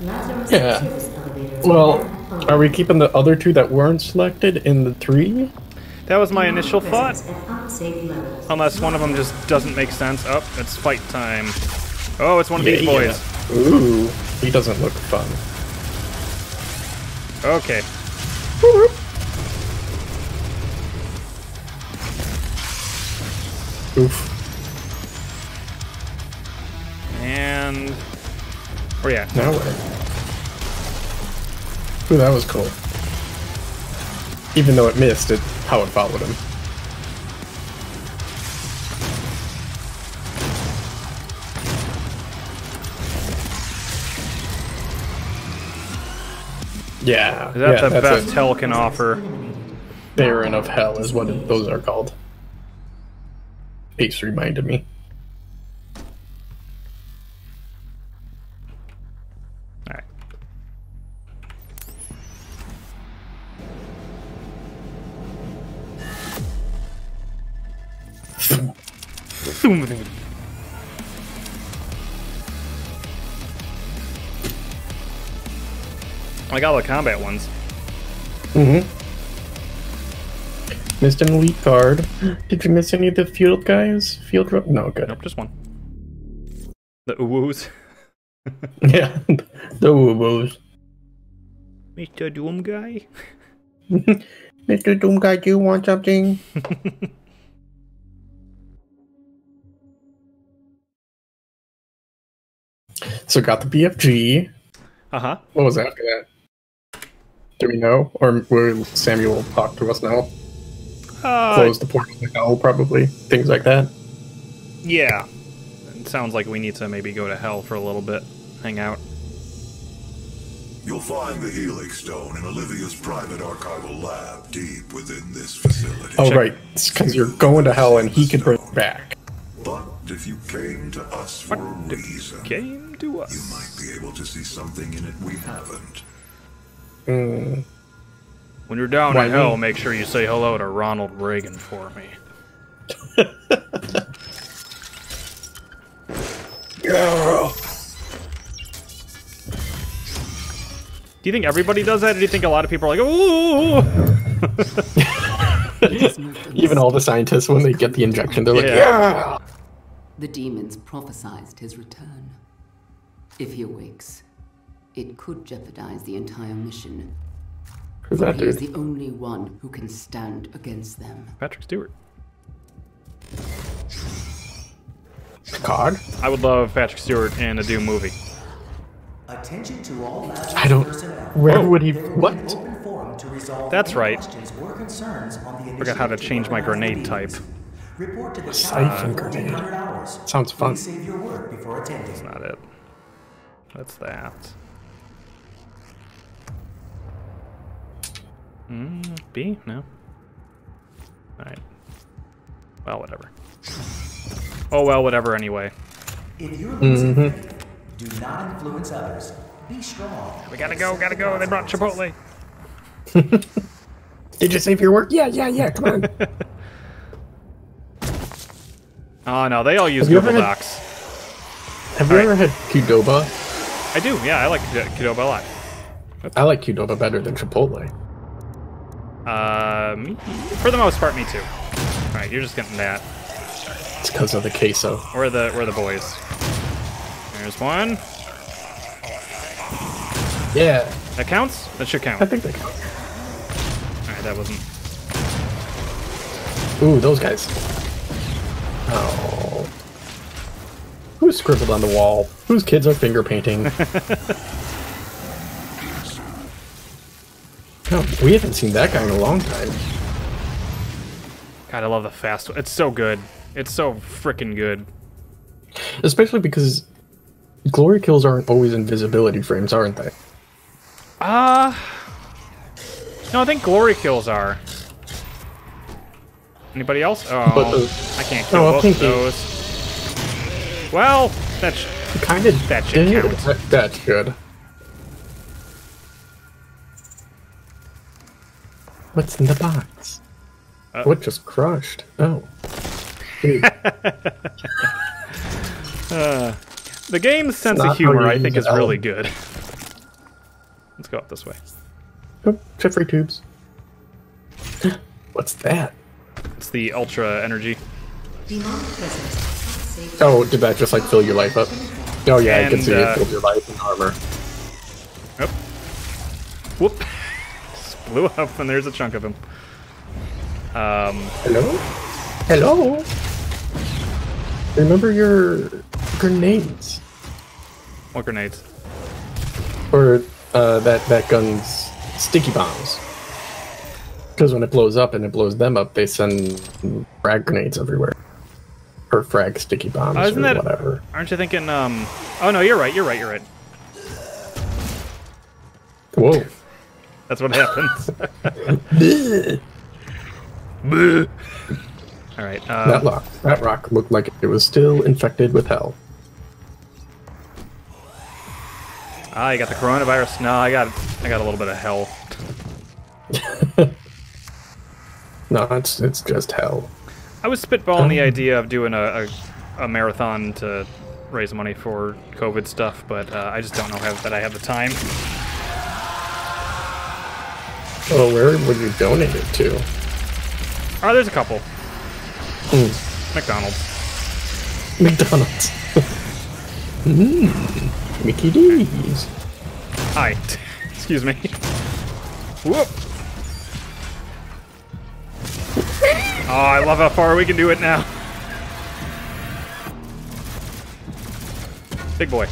Lazarus Yeah. Well, are are we keeping the other two that weren't selected in the three? That was my initial thought. Presence at unsafe levels. Unless one of them just doesn't make sense. Oh, it's fight time. Oh, it's one of these boys. Ooh, he doesn't look fun. Okay. Oof. And where yeah. Now? Ooh, that was cool. Even though it missed, it how it followed him. Yeah, Is that yeah, the that's best it. hell can offer? Baron of Hell is what those are called. Ace reminded me. I got all the combat ones. Mm-hmm. Missed an elite card. Did you miss any of the field guys? Field ro- No, good. Nope, just one. The uwoos. *laughs* Yeah, the woo-woos. Mr. Doom guy. *laughs* Mr. Doom Guy, do you want something? *laughs* so got the BFG. Uh huh. What was after that? Do we know? Or will Samuel talk to us now? Uh, Close the portal to hell, probably. Things like that. yeah. It sounds like we need to maybe go to hell for a little bit. Hang out. You'll find the Helix Stone in Olivia's private archival lab deep within this facility. Oh, Check. right. Because you're going to hell and he could bring it back. But if you came to us for a What reason, Came to us. you might be able to see something in it we haven't. Mm. When you're down Why in hell, make sure you say hello to Ronald Reagan for me. *laughs* Do you think everybody does that? Or do you think a lot of people are like, ooh? *laughs* Even all the scientists, when they get the injection, they're like, Yeah. Yeah! The demons prophesied his return. If he awakes, it could jeopardize the entire mission. Who's that He is the only one who can stand against them. Patrick Stewart. Cog? I would love Patrick Stewart in a Doom movie. Attention to all Lazarus I don't. personnel. Where oh. would he. There will be What? an open forum to resolve That's any right. questions or concerns on the Forgot how to change my organize the grenade type. Meetings. Report to the siphon tower grenade. hours. Sounds fun. Please save your word before attending. Not it. That's that. Mm, B? No. Alright. Well, whatever. Oh, well, whatever anyway. If you're losing Mm-hmm. do not influence others. Be strong. We gotta go, gotta go. They brought Chipotle. *laughs* Did you save your work? Yeah, yeah, yeah, come on. *laughs* Oh, no, they all use Have Google had- Docs. Have you ever had Qdoba? I do, yeah, I like Qdoba a lot. I like Qdoba better than Chipotle. Uh, me, for the most part, me too. Alright, you're just getting that. It's because of the queso. We're the, we're the boys. There's one. Yeah, That counts? That should count. I think they count. Alright, that wasn't. Ooh, those guys. Oh. Who scribbled on the wall? Whose kids are finger painting? *laughs* oh, we haven't seen that guy in a long time. God, I love the fast. One. It's so good. It's so freaking good. Especially because glory kills aren't always invisibility frames, aren't they? Uh no, I think glory kills are. Anybody else? Oh, But the- I can't kill Oh, both of those. Well, that's Kind of That should count. That, that's good. What's in the box? Uh, what just crushed? Oh. Dude, *laughs* *laughs* The game's sense of humor, I think, use is really good. Let's go up this way. Oh, Jefferies tubes. *gasps* What's that? It's the ultra energy. Demonic presence. Safe Oh, did that just like fill your life up? Oh yeah, I can And, see uh, it filled your life and armor. Yep. Whoop. Just blew up, and there's a chunk of him. Um, Hello? Hello? Remember your grenades? what grenades? Or uh, that, that gun's sticky bombs. Because when it blows up and it blows them up, they send frag grenades everywhere. Or frag sticky bombs Oh, or that- whatever. Aren't you thinking, um... Oh, no, you're right, you're right, you're right. Whoa. That's what happens. *laughs* Alright, that, um, rock, that rock looked like it was still infected with hell. ah, you got the coronavirus. No, I got, I got a little bit of hell. *laughs* No, it's it's just hell. I was spitballing the idea of doing a, a, a marathon to raise money for COVID stuff, but uh, I just don't know how, that I have the time. Oh, where would you donate it to? Oh, there's a couple. Hmm. McDonald's. McDonald's. Mmm. *laughs* Mickey D's. Hi. *laughs* Excuse me. Whoop. Oh, I love how far we can do it now. Big boy.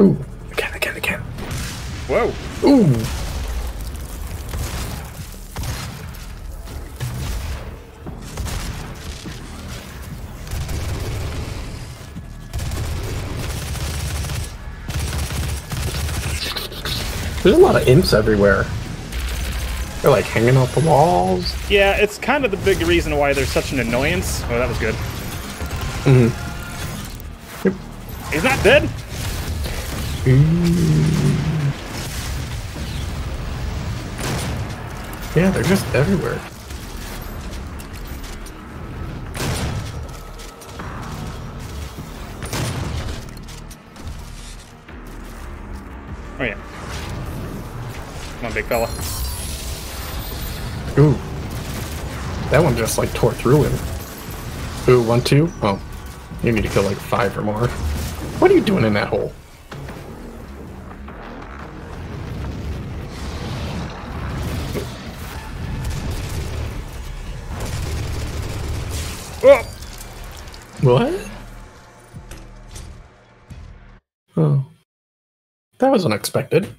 Ooh. Again, again, again. Whoa. Ooh. There's a lot of imps everywhere. They're like hanging off the walls. Yeah, it's kind of the big reason why there's such an annoyance. Oh, that was good. Hmm. Yep. He's not dead. Yeah, they're just everywhere. Oh yeah. Come on, big fella. Ooh. That one just like tore through him. Ooh, one, two. Oh. You need to kill like five or more. What are you doing in that hole? Oh. What? Oh. That was unexpected. A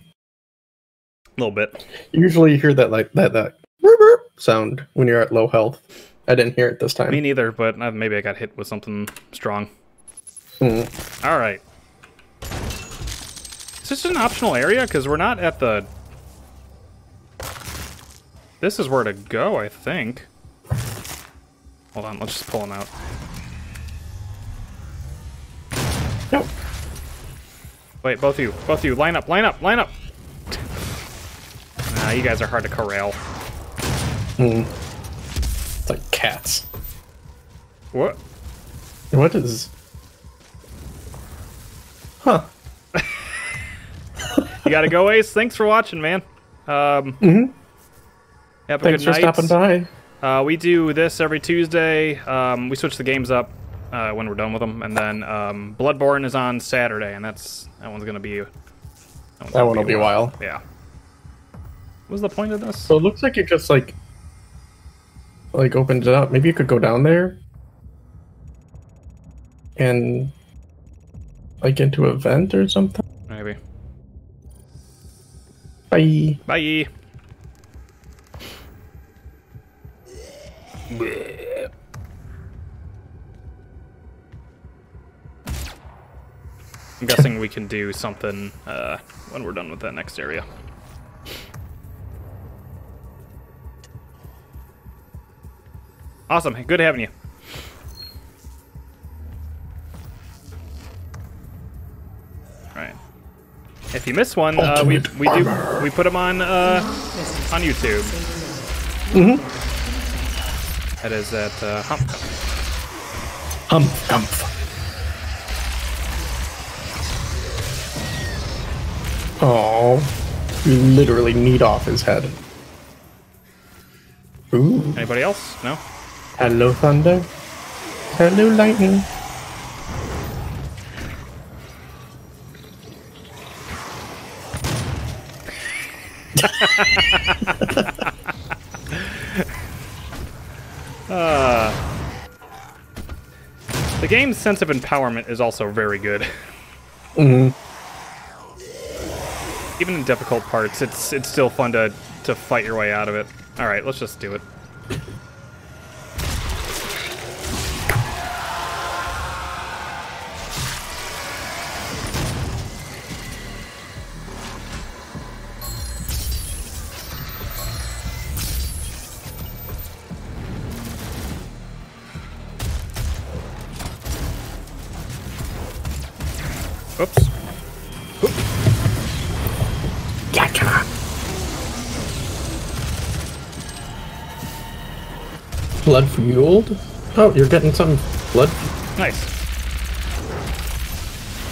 little bit. Usually you hear that like that that sound when you're at low health. I didn't hear it this time. Me neither, but uh, maybe I got hit with something strong. Mm. All right. Is this an optional area? Because we're not at the... This is where to go, I think. Hold on, let's just pull him out. Nope. Wait, both of you. Both of you. Line up, line up, line up! Nah, you guys are hard to corral. Mm. It's like cats. What? What is? Huh? You gotta go, Ace. Thanks for watching, man. Um, Mhm. Have a Thanks good for stopping by. Uh, we do this every Tuesday. Um, we switch the games up uh, when we're done with them, and then um, Bloodborne is on Saturday, and that's that one's gonna be. That, one's That gonna one will be a while. Yeah. What was the point of this? So it looks like you just like like opened it up. Maybe you could go down there and like into a vent or something. Maybe. Bye. Bye. I'm guessing we can do something uh, when we're done with that next area. Awesome. Good having you. Right. If you miss one, uh, we we do we put them on uh, on YouTube. Mhm. Mm that is at uh, Hump Hump. Hump Hump. Oh, you literally meat off his head. Ooh. Anybody else? No hello thunder. Hello lightning. *laughs* The game's sense of empowerment is also very good. Mm-hmm. Even in difficult parts, it's it's still fun to to fight your way out of it. All right, let's just do it. Blood fueled? Oh, you're getting some blood. Nice.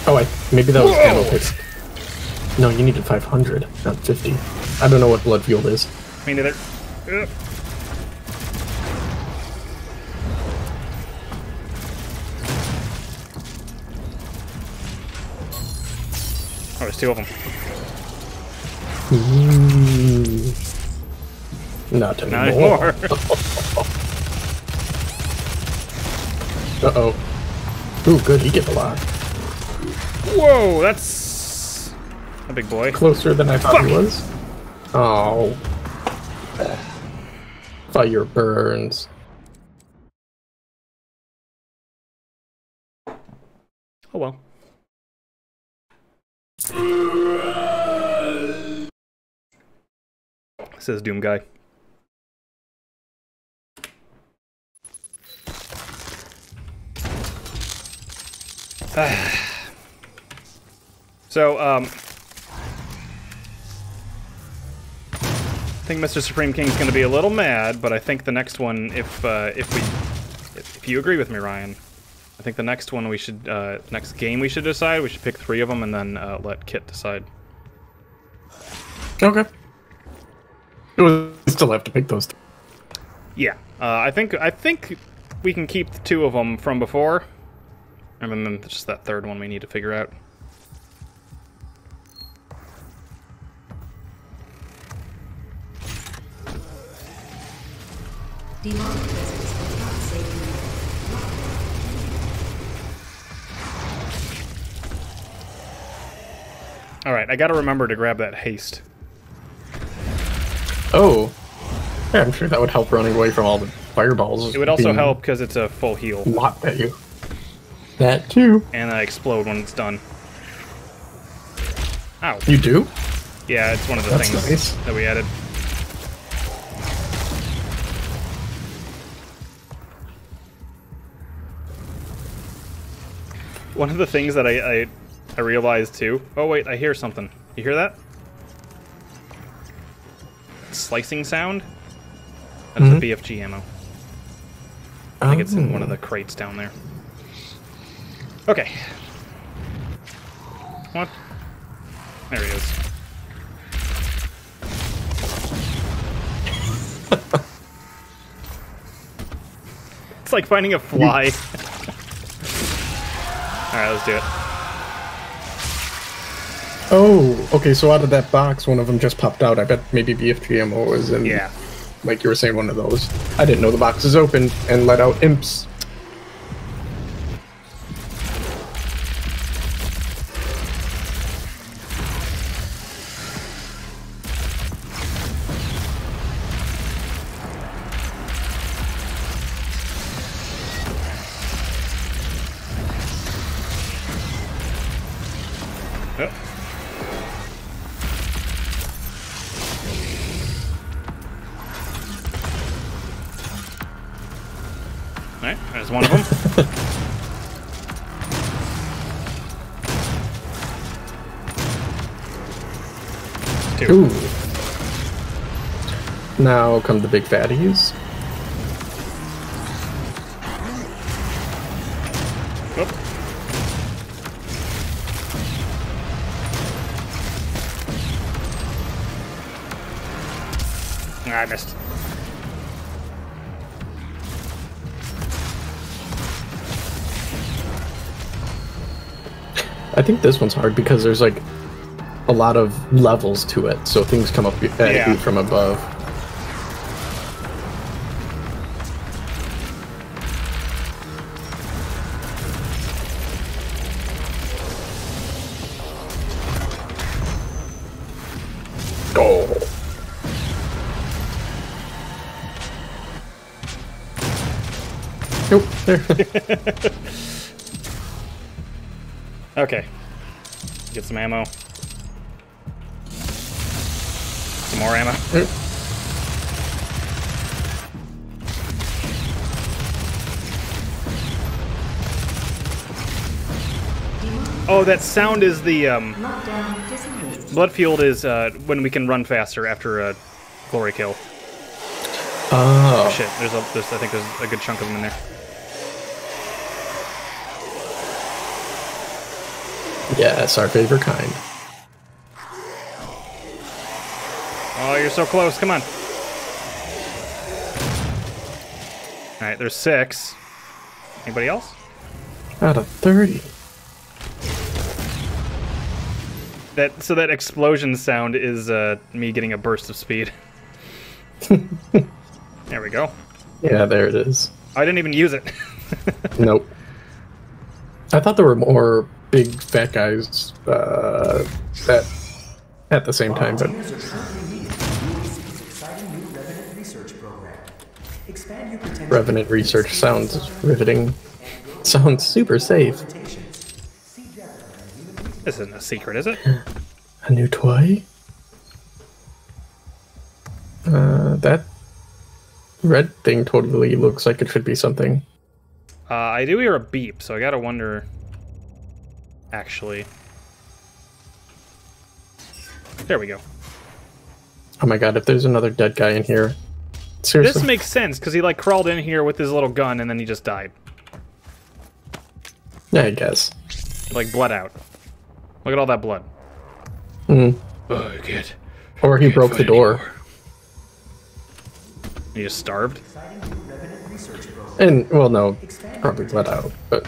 Oh, I maybe that was picks. No, you needed 500, not 50. I don't know what blood fueled is. Me neither. Ugh. Oh, there's two of them. Mm. Not Not anymore. *laughs* anymore. Uh oh. Ooh, good. He gets a lot Whoa, that's a big boy. closer than I thought he was. Oh. Fire burns. Oh well. Says Doom Guy. *sighs* so, um, I think Mr. Supreme King's going to be a little mad, but I think the next one, if uh, if we, if, you agree with me, Ryan, I think the next one we should, uh, next game we should decide. We should pick three of them and then uh, let Kit decide. Okay. We still have to pick those. Three. Yeah, uh, I think I think we can keep the two of them from before, and then just that third one we need to figure out. Demonic presence does not save you. All right, I got to remember to grab that haste. Oh. Yeah, I'm sure that would help running away from all the fireballs. It would also help because it's a full heal, Locked at you. That too. and I explode when it's done. Ow. You do? Yeah, it's one of the That's things nice. that we added. One of the things that I, I I realized too. Oh wait, I hear something. You hear that? Slicing sound. That's Mhm. a BFG ammo. I think it's in one of Oh. the crates down there. Okay. What? There he is. *laughs* it's like finding a fly. *laughs* Alright, let's do it. Oh, okay, so out of that box, one of them just popped out. I bet maybe BFG ammo was in, Yeah. like you were saying, one of those. I didn't know the box is open and let out imps. Now come the big fatties. Ah, I missed. I think this one's hard because there's like a lot of levels to it, so things come up at yeah. you from above. There. *laughs* Okay. Get some ammo. Some more ammo. Oh, that sound is the um, blood fueled is uh, when we can run faster after a glory kill. Oh. Shit, there's a there's I think there's a good chunk of them in there. Yes, our favorite kind. Oh, you're so close. Come on. All right, there's six. Anybody else? Out of 30. That so that explosion sound is uh, me getting a burst of speed. *laughs* there we go. Yeah, there it is. I didn't even use it. *laughs* Nope. I thought there were more big fat guys uh, that at the same time, but Volunteers are currently needed for UAC's exciting new Revenant research program. Expand your potential Revenant research sounds riveting. Sounds super safe. limitations. See Jethro and human resources. this isn't a secret, is it? A new toy? Uh, that red thing totally looks like it should be something. Uh, I do hear a beep, so I gotta wonder. Actually, there we go. Oh my god, if there's another dead guy in here. Seriously. This makes sense because he like crawled in here with his little gun and then he just died, yeah, I guess. like bled out. Look at all that blood. Mm. Oh, good. Or he broke the door. He just starved. And, well, no, probably let out. But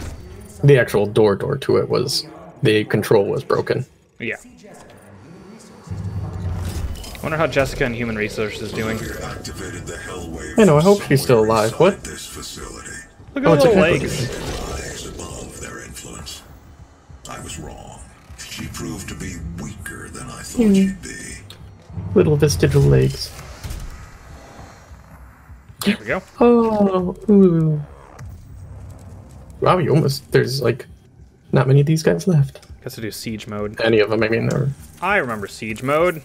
the actual door door to it was, the control was broken. Yeah. I wonder how Jessica and Human Resources is doing. Activated the I know, I hope she's still alive. What? This facility Look at Oh, the it's a little hyper legs. above their influence. I was wrong. She proved to be weaker than hmm. I thought she'd be. Little vestigial legs. There we go. Oh, ooh. Wow, you almost, there's like not many of these guys left. Guess to do siege mode. Any of them, I mean, are. I remember siege mode.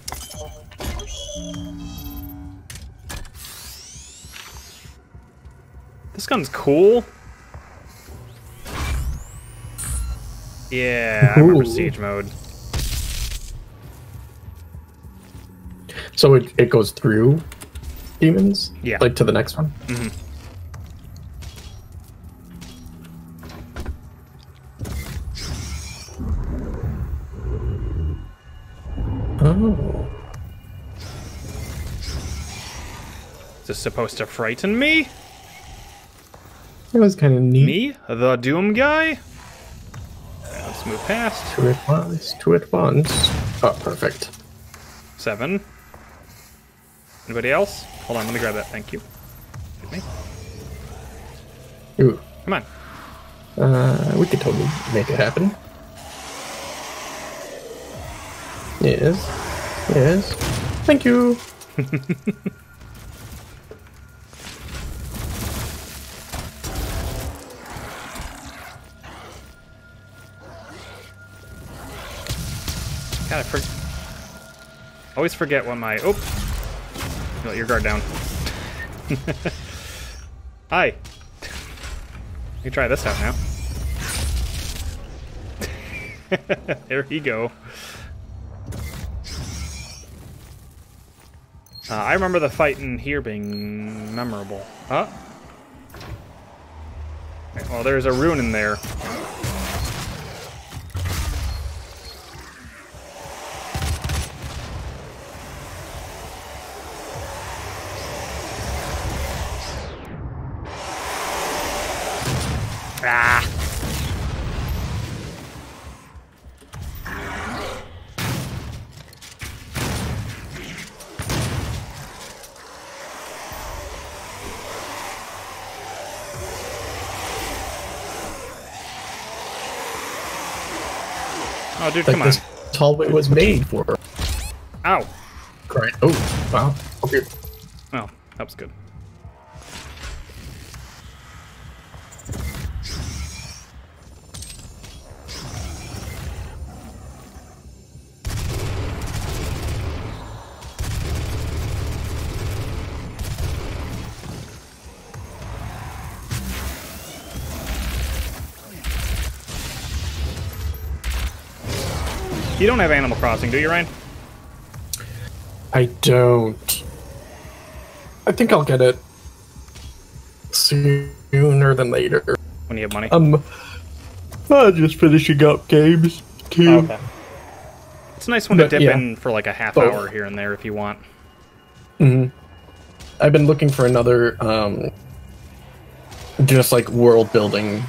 This gun's cool. Yeah, I remember Ooh. siege mode. So it, it goes through demons? Yeah. Like to the next one? Mhm. Oh. Is this supposed to frighten me? It was kind of neat. Me, the Doom guy? Let's move past. To it once, to it once. Oh, perfect. Seven. Anybody else? Hold on, let me grab that. Thank you. Me. Ooh. Come on. Uh, we could totally make it happen. Yes. Yes. Thank you. God, I for- always forget what my. Oh! Let your guard down. *laughs* Hi! You try this out now. *laughs* there you go. Uh, I remember the fight in here being memorable. Huh? Well, there's a rune in there. Oh, dude, Like come on. this hallway was made for. Ow. Right. Oh, wow. Okay. Oh, that was good. You don't have Animal Crossing, do you, Ryan? I don't. I think I'll get it sooner than later. When you have money? Um, I'm just finishing up games too. Oh, okay. It's a nice one to But, dip yeah. in for like a half Both. hour here and there if you want. Hmm. I've been looking for another, um, just like world building,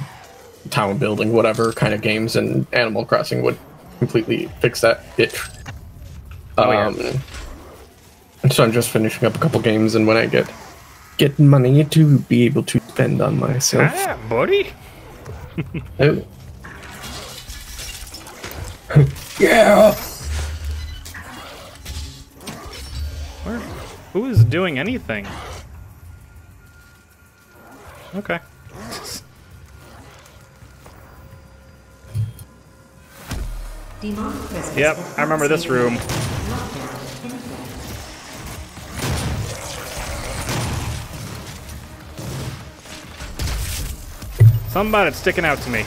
town building, whatever kind of games, and Animal Crossing would completely fix that itch. Oh, yeah. Um, so I'm just finishing up a couple games, and when I get get money to be able to spend on myself, Ah, buddy. Oh. *laughs* yeah. Where? Who is doing anything? Okay. *laughs* Yep, I remember this room. Something about it sticking out to me.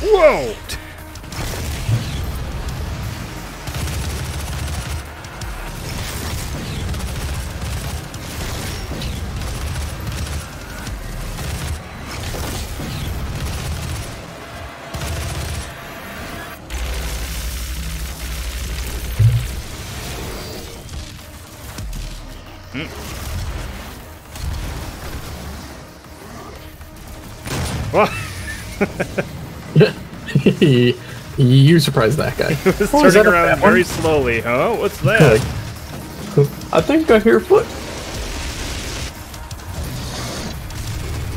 Whoa! Well, *laughs* you surprised that guy. *laughs* it's Oh, turning around bad one? very slowly. Oh, what's that? Like, I think I hear foot.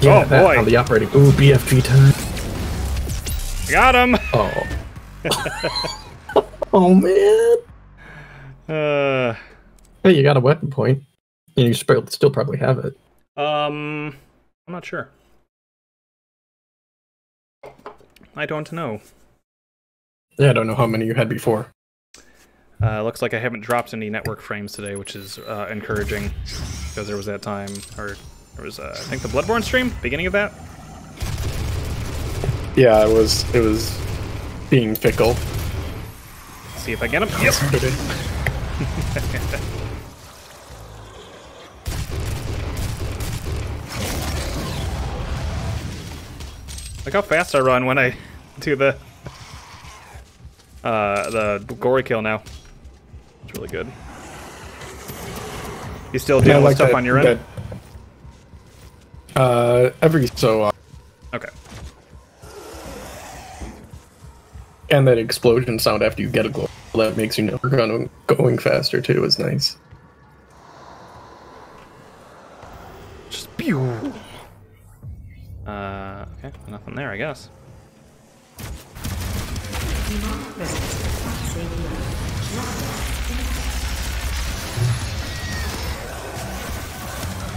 Yeah, Oh, that boy. on the operating. Ooh, BFG time. Got him! Oh. *laughs* oh man. Uh, Hey, you got a weapon point. And you still still probably have it. um, I'm not sure. I don't know. Yeah, I don't know how many you had before. Uh, looks like I haven't dropped any network frames today, which is uh, encouraging because there was that time, or there was, uh, I think, the Bloodborne stream, beginning of that. Yeah, it was it was being fickle. See if I get him. Yep. Look how fast I run when I do the uh, the glory kill now. It's really good. You still dealing with stuff on your end? that- Uh, every so uh, Okay. and that explosion sound after you get a goal that makes you know we're going going faster too is nice. Just pew. Uh, okay, nothing there, I guess.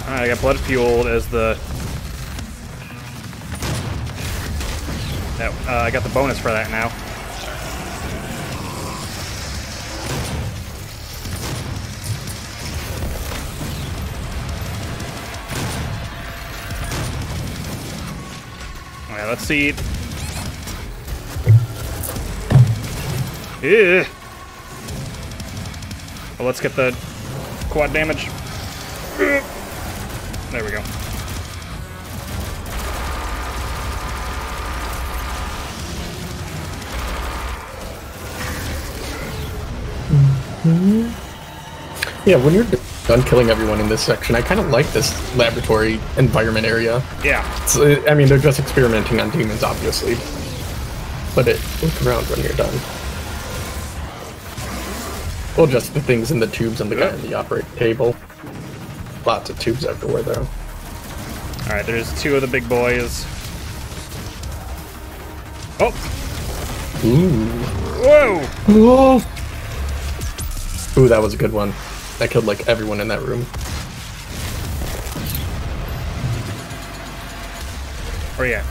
Alright, I got blood fueled as the. That, uh, I got the bonus for that now. Let's see. Yeah. Well, let's get the quad damage. There we go. Yeah, when you're done killing everyone in this section, I kind of like this laboratory environment area. Yeah. It's, uh, I mean, they're just experimenting on demons, obviously. But it look around when you're done. Well, just the things in the tubes and the guy on the operating table. Lots of tubes everywhere, though. All right, there's two of the big boys. Oh, Ooh. whoa! Ooh, that was a good one. That killed like everyone in that room. Oh yeah.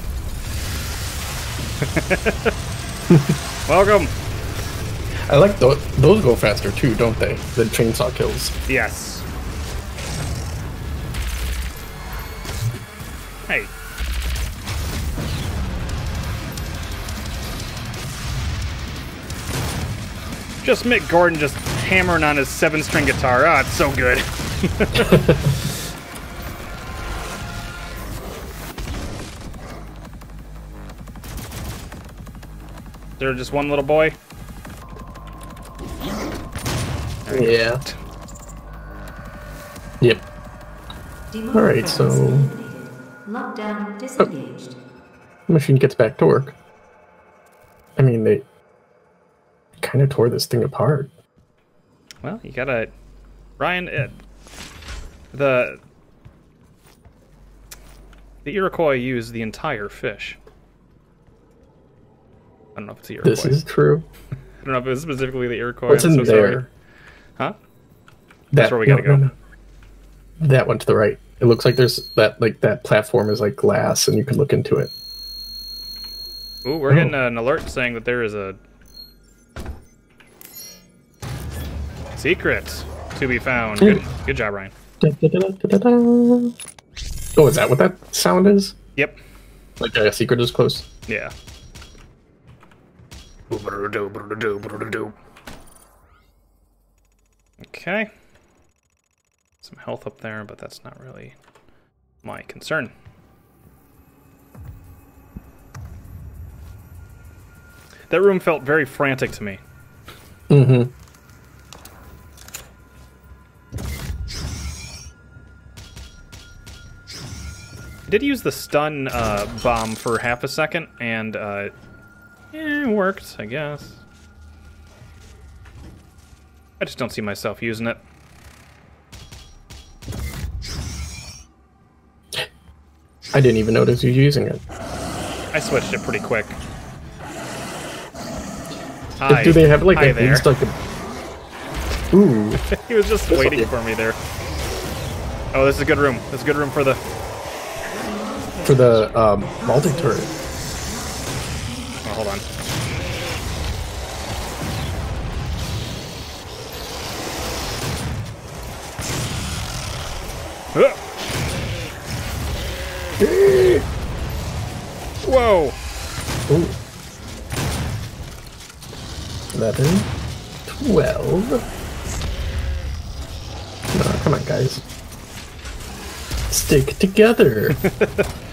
*laughs* Welcome. I like those. Those go faster too, don't they? The chainsaw kills. Yes. Hey. Just Mick Gordon just hammering on his seven string guitar. Ah, it's so good. *laughs* there just one little boy? Yeah. Yep. All right, so- Lockdown disengaged. Machine gets back to work. I mean, they kind of tore this thing apart. Well, you gotta, Ryan. Uh, the the Iroquois used the entire fish. I don't know if it's the Iroquois. This is true. *laughs* I don't know if it's specifically the Iroquois. What's I'm in so there? sorry. Huh? That, where we gotta go. That one to the right. It looks like there's that like that platform is like glass, and you can look into it. Ooh, we're getting an alert saying that there is a secret to be found. Good, good job, Ryan. Da-da-da-da-da-da. Oh, is that what that sound is? Yep. Like a secret is close. Yeah. Okay. Some health up there, but that's not really my concern. That room felt very frantic to me. Mm-hmm. Did use the stun uh, bomb for half a second, and uh, it worked, I guess. I just don't see myself using it. I didn't even notice you using it. I switched it pretty quick. Hi. Do they have like at there. like a? Ooh, *laughs* he was just waiting for me there. Oh, this is a good room. This is a good room for the. For the um, multi turret. Oh, hold on. Whoa! Ooh. 11, 12. No, come on, guys. Stick together. *laughs*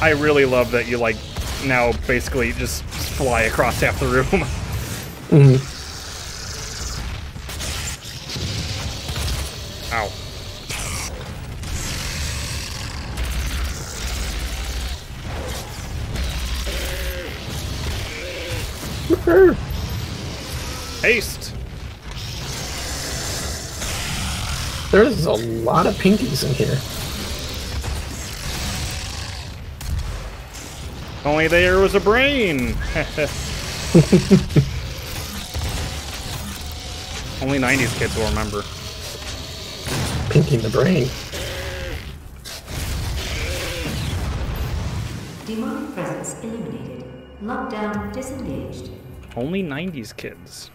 I really love that you like now basically just fly across half the room. *laughs* Mhm. Ow. Haste. There's a lot of pinkies in here. Only there was a brain. *laughs* Only 90s kids will remember. Pinky in the brain. Demonic presence eliminated. Lockdown disengaged. Only 90s kids.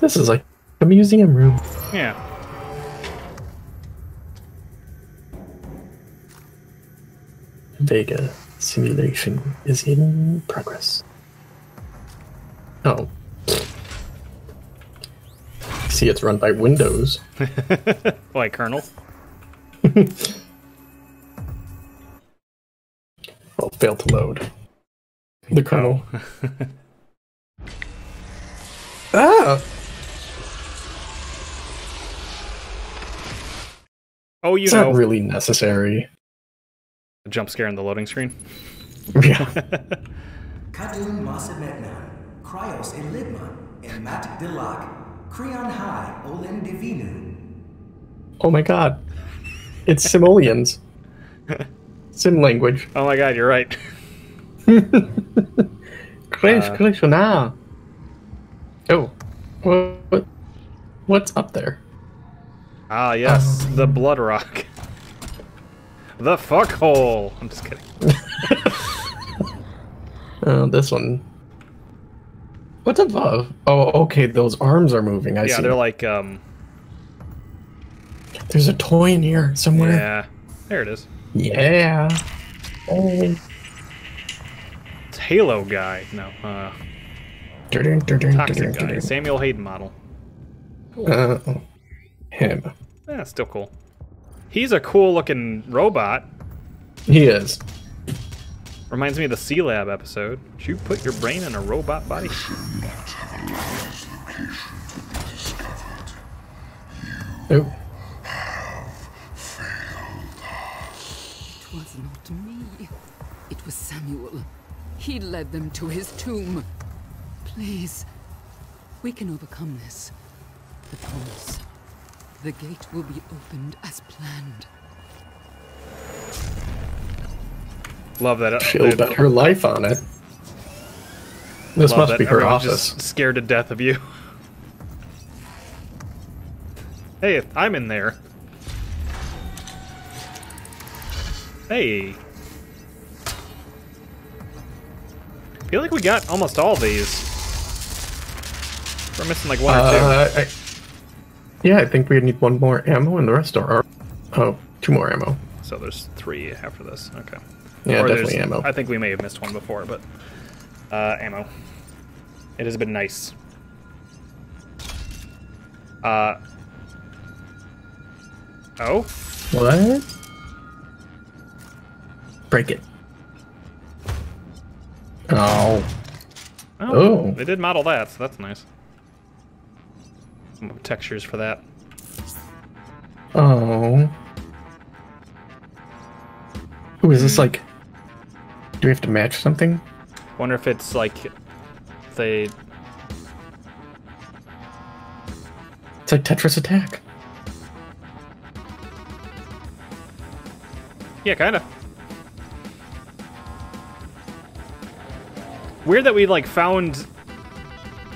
This is like a museum room. Yeah. Vega simulation is in progress. Oh. See, it's run by Windows. *laughs* Like Colonel. *laughs* Oh, failed to load. The colonel. *laughs* ah! Oh, you It's know, not really necessary. A jump scare in the loading screen. *laughs* Yeah. Kadun Masamednan, Kryos Elidma, and Mat Dilak, Creon High, Olen Divinu. oh my god. It's Simoleons. *laughs* Sim language. Oh my god, you're right. *laughs* Crash, Uh, crash, now. Oh. What, what? What's up there? Ah, yes, Um. the blood rock. The fuck hole. I'm just kidding. *laughs* Oh, this one. What's above? Oh, okay. Those arms are moving. I see. yeah, see. they're like, um, There's a toy in here somewhere. yeah. There it is. Yeah. Oh. It's Halo guy. No, uh, Toxic guy. Samuel Hayden model. Uh, him. Yeah, still cool. He's a cool looking robot. He is. Reminds me of the Sealab episode. Did you put your brain in a robot body? Oh. It was not me. It was Samuel. He led them to his tomb. Please, we can overcome this. I promise. The gate will be opened as planned. Love that. She'll that- bet her life on it. This love must that be her everyone's office. Just scared to death of you. Hey, I'm in there. Hey. feel like we got almost all these. We're missing like one or two. Uh, I, yeah, I think we need one more ammo and the rest are. oh, two more ammo. So there's three after this. Okay. Yeah, Or definitely there's- ammo. I think we may have missed one before, but uh, ammo. It has been nice. Uh. Oh, What? Break it. Oh. oh, Oh. They did model that, so that's nice. Textures for that. Oh. Ooh, is this like. Do we have to match something? Wonder if it's like they. It's like Tetris Attack. Yeah, kind of. Weird that we like found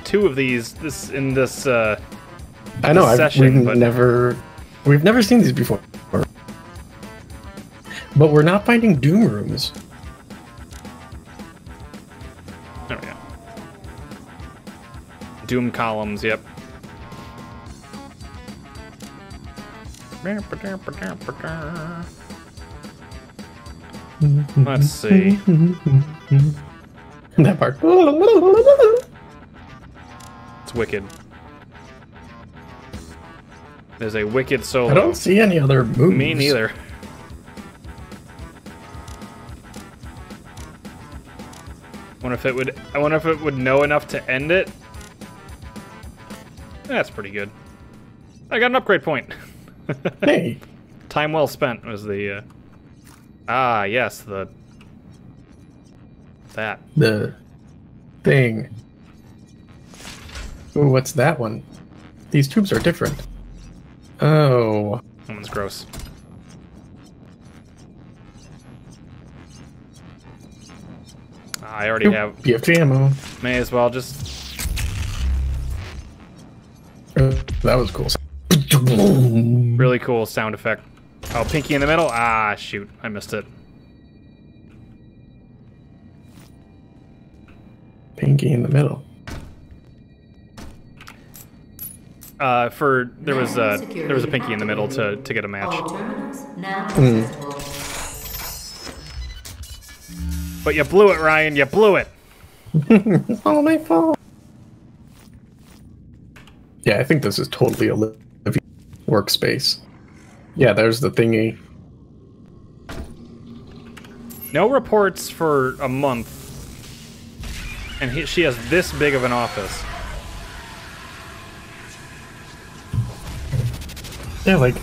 two of these this in this uh I know, I've, session, we've but- never. We've never seen these before. But we're not finding Doom rooms. There we go. Doom columns, yep. Let's see. *laughs* that part. It's wicked. There's a wicked solo. I don't see any other moves. Me neither. Wonder if it would. I wonder if it would know enough to end it. That's pretty good. I got an upgrade point. *laughs* Hey, Time well spent was the. Uh... Ah, yes, the. That. the thing. Ooh, what's that one? These tubes are different. Oh, That one's gross. I already Oop, have. BFG ammo. May as well just. Uh, that was cool. Really cool sound effect. Oh, pinky in the middle? Ah, shoot. I missed it. Pinky in the middle. Uh, for there was a there was a pinky in the middle to to get a match. All terminals now Hmm. But you blew it, Ryan. You blew it. It's *laughs* all my fault. Yeah, I think this is totally Olivia workspace. Yeah, there's the thingy. No reports for a month. And he, she has this big of an office. Yeah, like,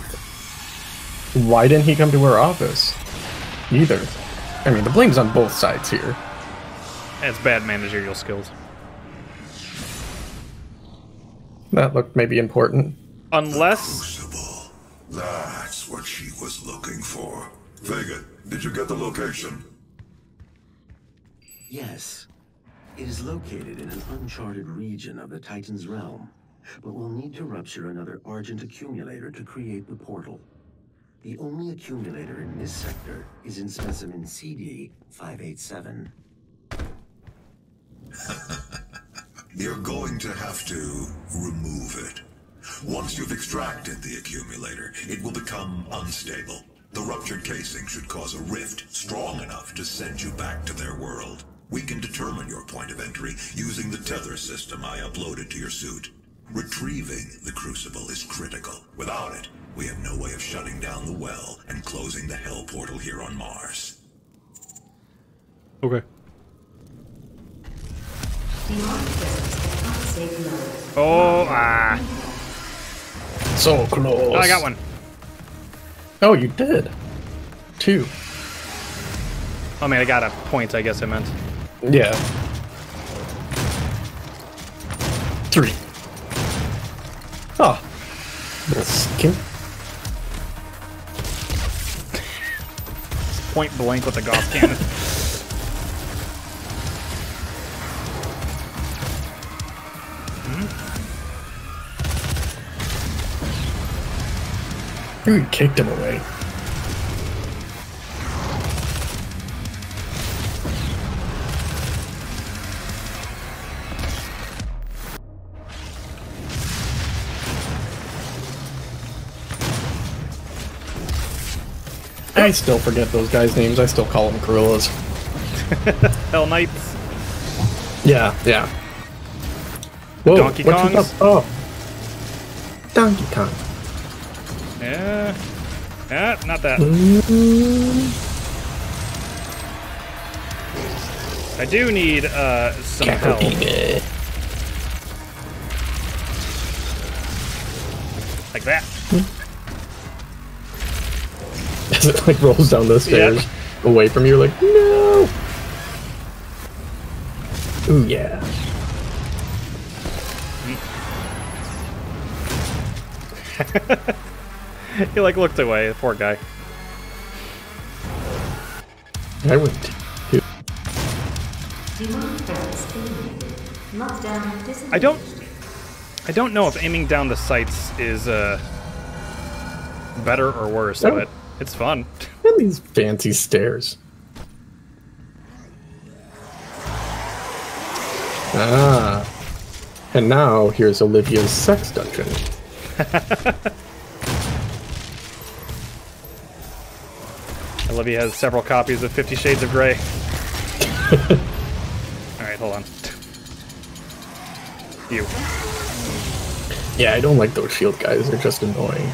why didn't he come to our office? Either. I mean, the blame's on both sides here. It's bad managerial skills. That looked maybe important. Unless Crucible. That's what she was looking for. Vega, did you get the location? Yes. It is located in an uncharted region of the Titan's realm, but we'll need to rupture another Argent accumulator to create the portal. The only accumulator in this sector is in specimen CD 587. *laughs* You're going to have to remove it. Once you've extracted the accumulator, it will become unstable. The ruptured casing should cause a rift strong enough to send you back to their world. We can determine your point of entry using the tether system I uploaded to your suit. Retrieving the crucible is critical. Without it, we have no way of shutting down the well and closing the hell portal here on Mars. okay. Demonic presence at unsafe levels. Oh ah! So close. Oh, I got one. Oh, you did. Two. Oh man, I got a point. I guess I meant. Yeah. Three. Oh. Little skin. Point blank with the Gauss cannon. You kicked him away. I still forget those guys' names. I still call them gorillas. *laughs* Hell Knights. Yeah, yeah. Whoa, Donkey Kongs? Oh. Donkey Kong. Yeah. Yeah, not that. I do need uh some help. Like that. *laughs* As it like rolls down the stairs away from you, like, no! Ooh, yeah. *laughs* He like looked away, the poor guy. I went to. Demonic presence eliminated. Lockdown disengaged. I don't I don't know if aiming down the sights is uh better or worse, Oh. but it's fun. And these fancy stairs. Ah. And now here's Olivia's sex dungeon. *laughs* Olivia has several copies of Fifty Shades of Grey. *laughs* Alright, hold on. You. Yeah, I don't like those shield guys. They're just annoying.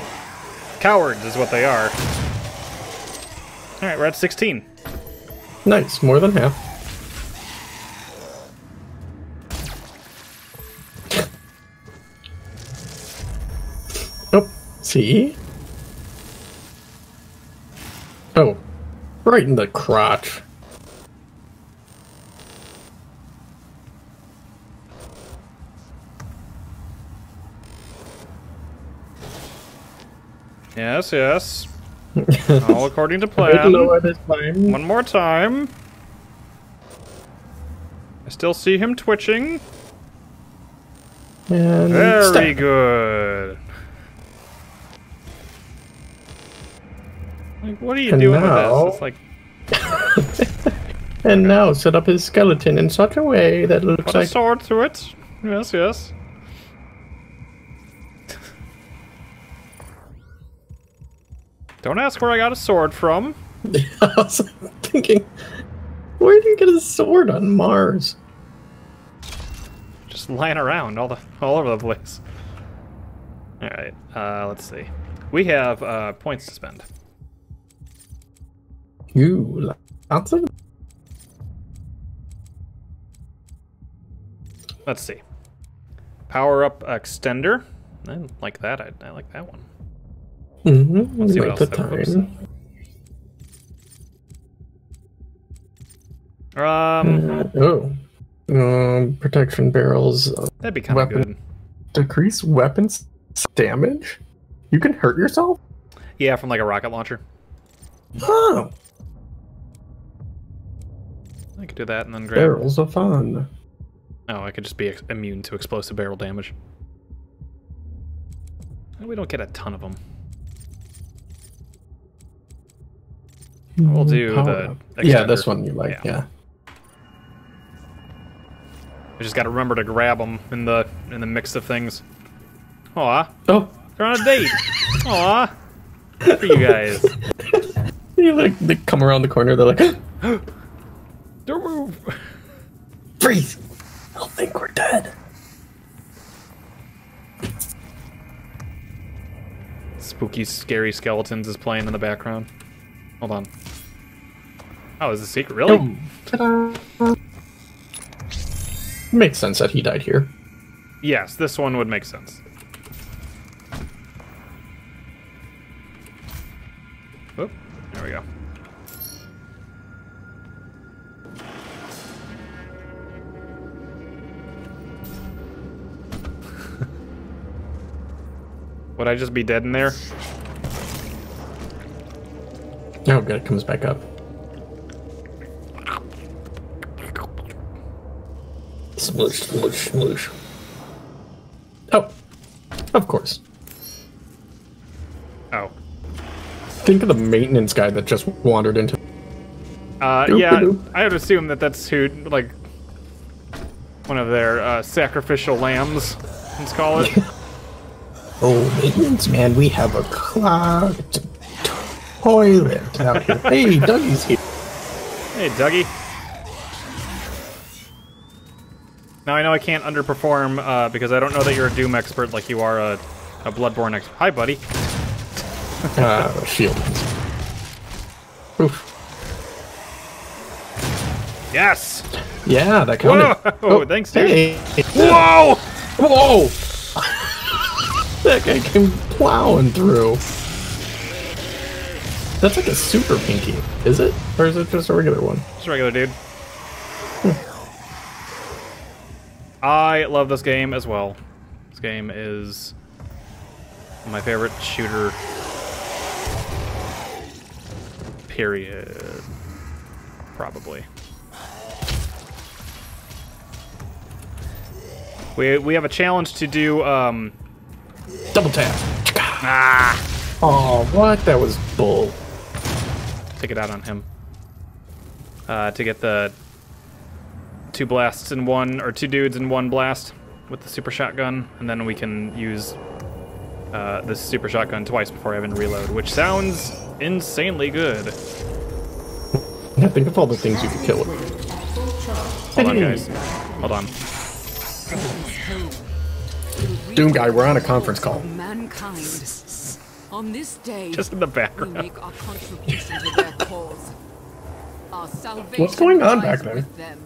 Cowards is what they are. Alright, we're at 16. Nice, more than half. Oh, see? Oh, right in the crotch. Yes, yes. *laughs* All according to I didn't know plan. One more time. I still see him twitching. And Very stab. good. Like, what are you And doing now- with this? It's like, *laughs* And now set up his skeleton in such a way that it looks put a like sword through it. Yes, yes. Don't ask where I got a sword from. *laughs* I was thinking, where do you get a sword on Mars? Just lying around all the all over the place. All right, uh, let's see. We have uh, points to spend. You lots of let's see. Power up extender. I like that. I, I like that one. Mm-hmm. Let's see what else time. Um, Oh. Um, protection barrels uh, that'd be kind of good. decrease weapons damage. You can hurt yourself. Yeah, from like a rocket launcher. Oh, I could do that and then grab. barrels are fun. Oh, I could just be immune to explosive barrel damage. We don't get a ton of them. We'll do the. Yeah, this one you like. Yeah. Yeah. We just got to remember to grab them in the in the mix of things. Aw, Oh, they're on a date. *laughs* Aw, good for you guys. *laughs* you like they come around the corner. They're like, *gasps* Don't move. *gasps* freeze. They'll think we're dead. Spooky, scary skeletons is playing in the background. Hold on. Oh, is this secret? Really? Ta-da. Makes sense that he died here. Yes, this one would make sense. Oop, there we go. *laughs* Would I just be dead in there? Oh, good. It comes back up. Smoosh, smoosh, smoosh. Oh, of course. Oh. Think of the maintenance guy that just wandered into. Uh, Doop-a-doop. yeah, I would assume that that's who, like, one of their uh, sacrificial lambs, let's call it. *laughs* Oh, maintenance man, we have a clogged toilet out here. Hey, Dougie's here. Hey, Dougie. Now I know I can't underperform uh, because I don't know that you're a Doom expert like you are a, a Bloodborne expert. Hi, buddy. Uh, shield. Oof. Yes. Yeah, that counted. Whoa! Thanks, dude. Hey. Whoa! Whoa! that guy came plowing through. That's like a super pinky, is it? Or is it just a regular one? Just a regular dude. I love this game as well. This game is my favorite shooter. Period. Probably. We we have a challenge to do. Um, Double tap. ah, Oh, what? That was bull. Take it out on him. Uh, to get the two blasts in one, or two dudes in one blast with the super shotgun, and then we can use uh, this super shotgun twice before having to reload, which sounds insanely good. Yeah, think of all the things you could kill with. Hold on, guys. Hold on. Doom guy, we're on a conference call. Mankind. On this day, Just in the we background. make our contribution to their cause. Our salvation What's going on back there? with them.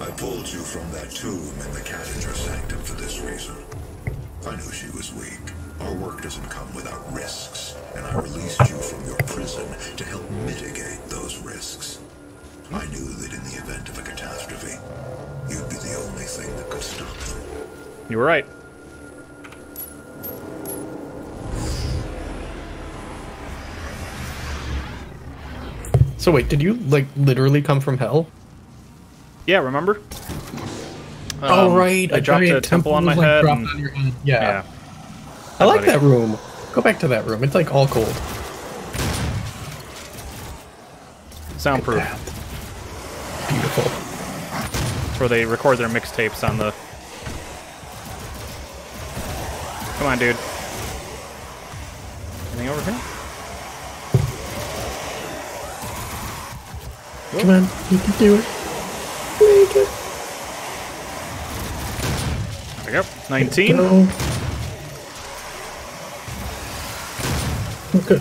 I pulled you from that tomb in the Kadingir Sanctum for this reason. I knew she was weak. Our work doesn't come without risks, and I released you from your prison to help mitigate those risks. I knew that in the event of a catastrophe, you'd be the only thing that could stop them. You were right. So wait, did you like literally come from hell? Yeah, remember? oh Um, right, I dropped a giant temple on my like, head. and- on your head. Yeah. yeah. I like buddy. that room. Go back to that room. It's like all cold. Soundproof. Beautiful. It's where they record their mixtapes on the. Come on, dude. Anything over here? Come on, you can do it. Make it. There we go. 19. Go. Okay.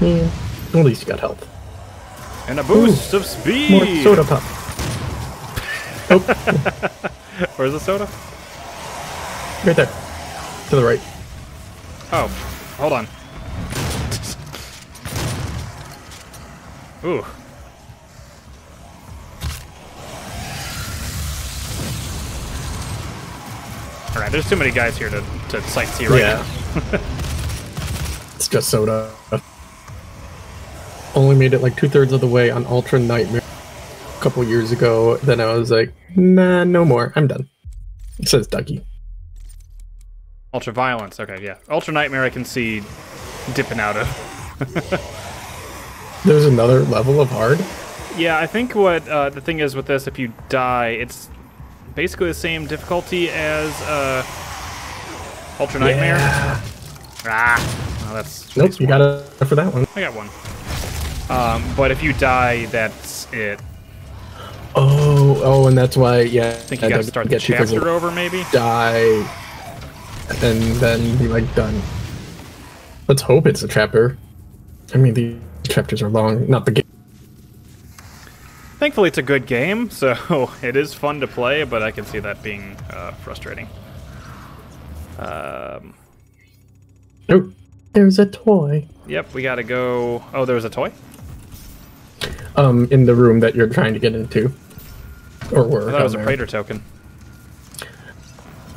Yeah. At least you got health. And a boost of speed! More soda pop. *laughs* Oh. Where's the soda? Right there. To the right. Oh, hold on. Ooh. All right, there's too many guys here to, to sightsee right Yeah. now. *laughs* It's just soda. Only made it like two thirds of the way on Ultra Nightmare a couple years ago. Then I was like, nah, no more. I'm done. It says Ducky. Ultra violence. Okay, yeah. Ultra nightmare. I can see dipping out of. *laughs* There's another level of hard. Yeah, I think what uh, the thing is with this, if you die, it's basically the same difficulty as uh, Ultra Nightmare. Yeah. Ah, that's Nope, you got it for that one. I got one. Um, but if you die, that's it. Oh, oh, and that's why, yeah. I think you gotta start the get you 'cause chapter over, maybe. Die, and then be like done. Let's hope it's a chapter. I mean, the chapters are long, not the game. Thankfully, it's a good game, so *laughs* it is fun to play, but I can see that being uh, frustrating. Um, Oh, there's a toy. yep, we gotta go. Oh, there was a toy. Um, in the room that you're trying to get into, or were. I thought it was a. Praetor token.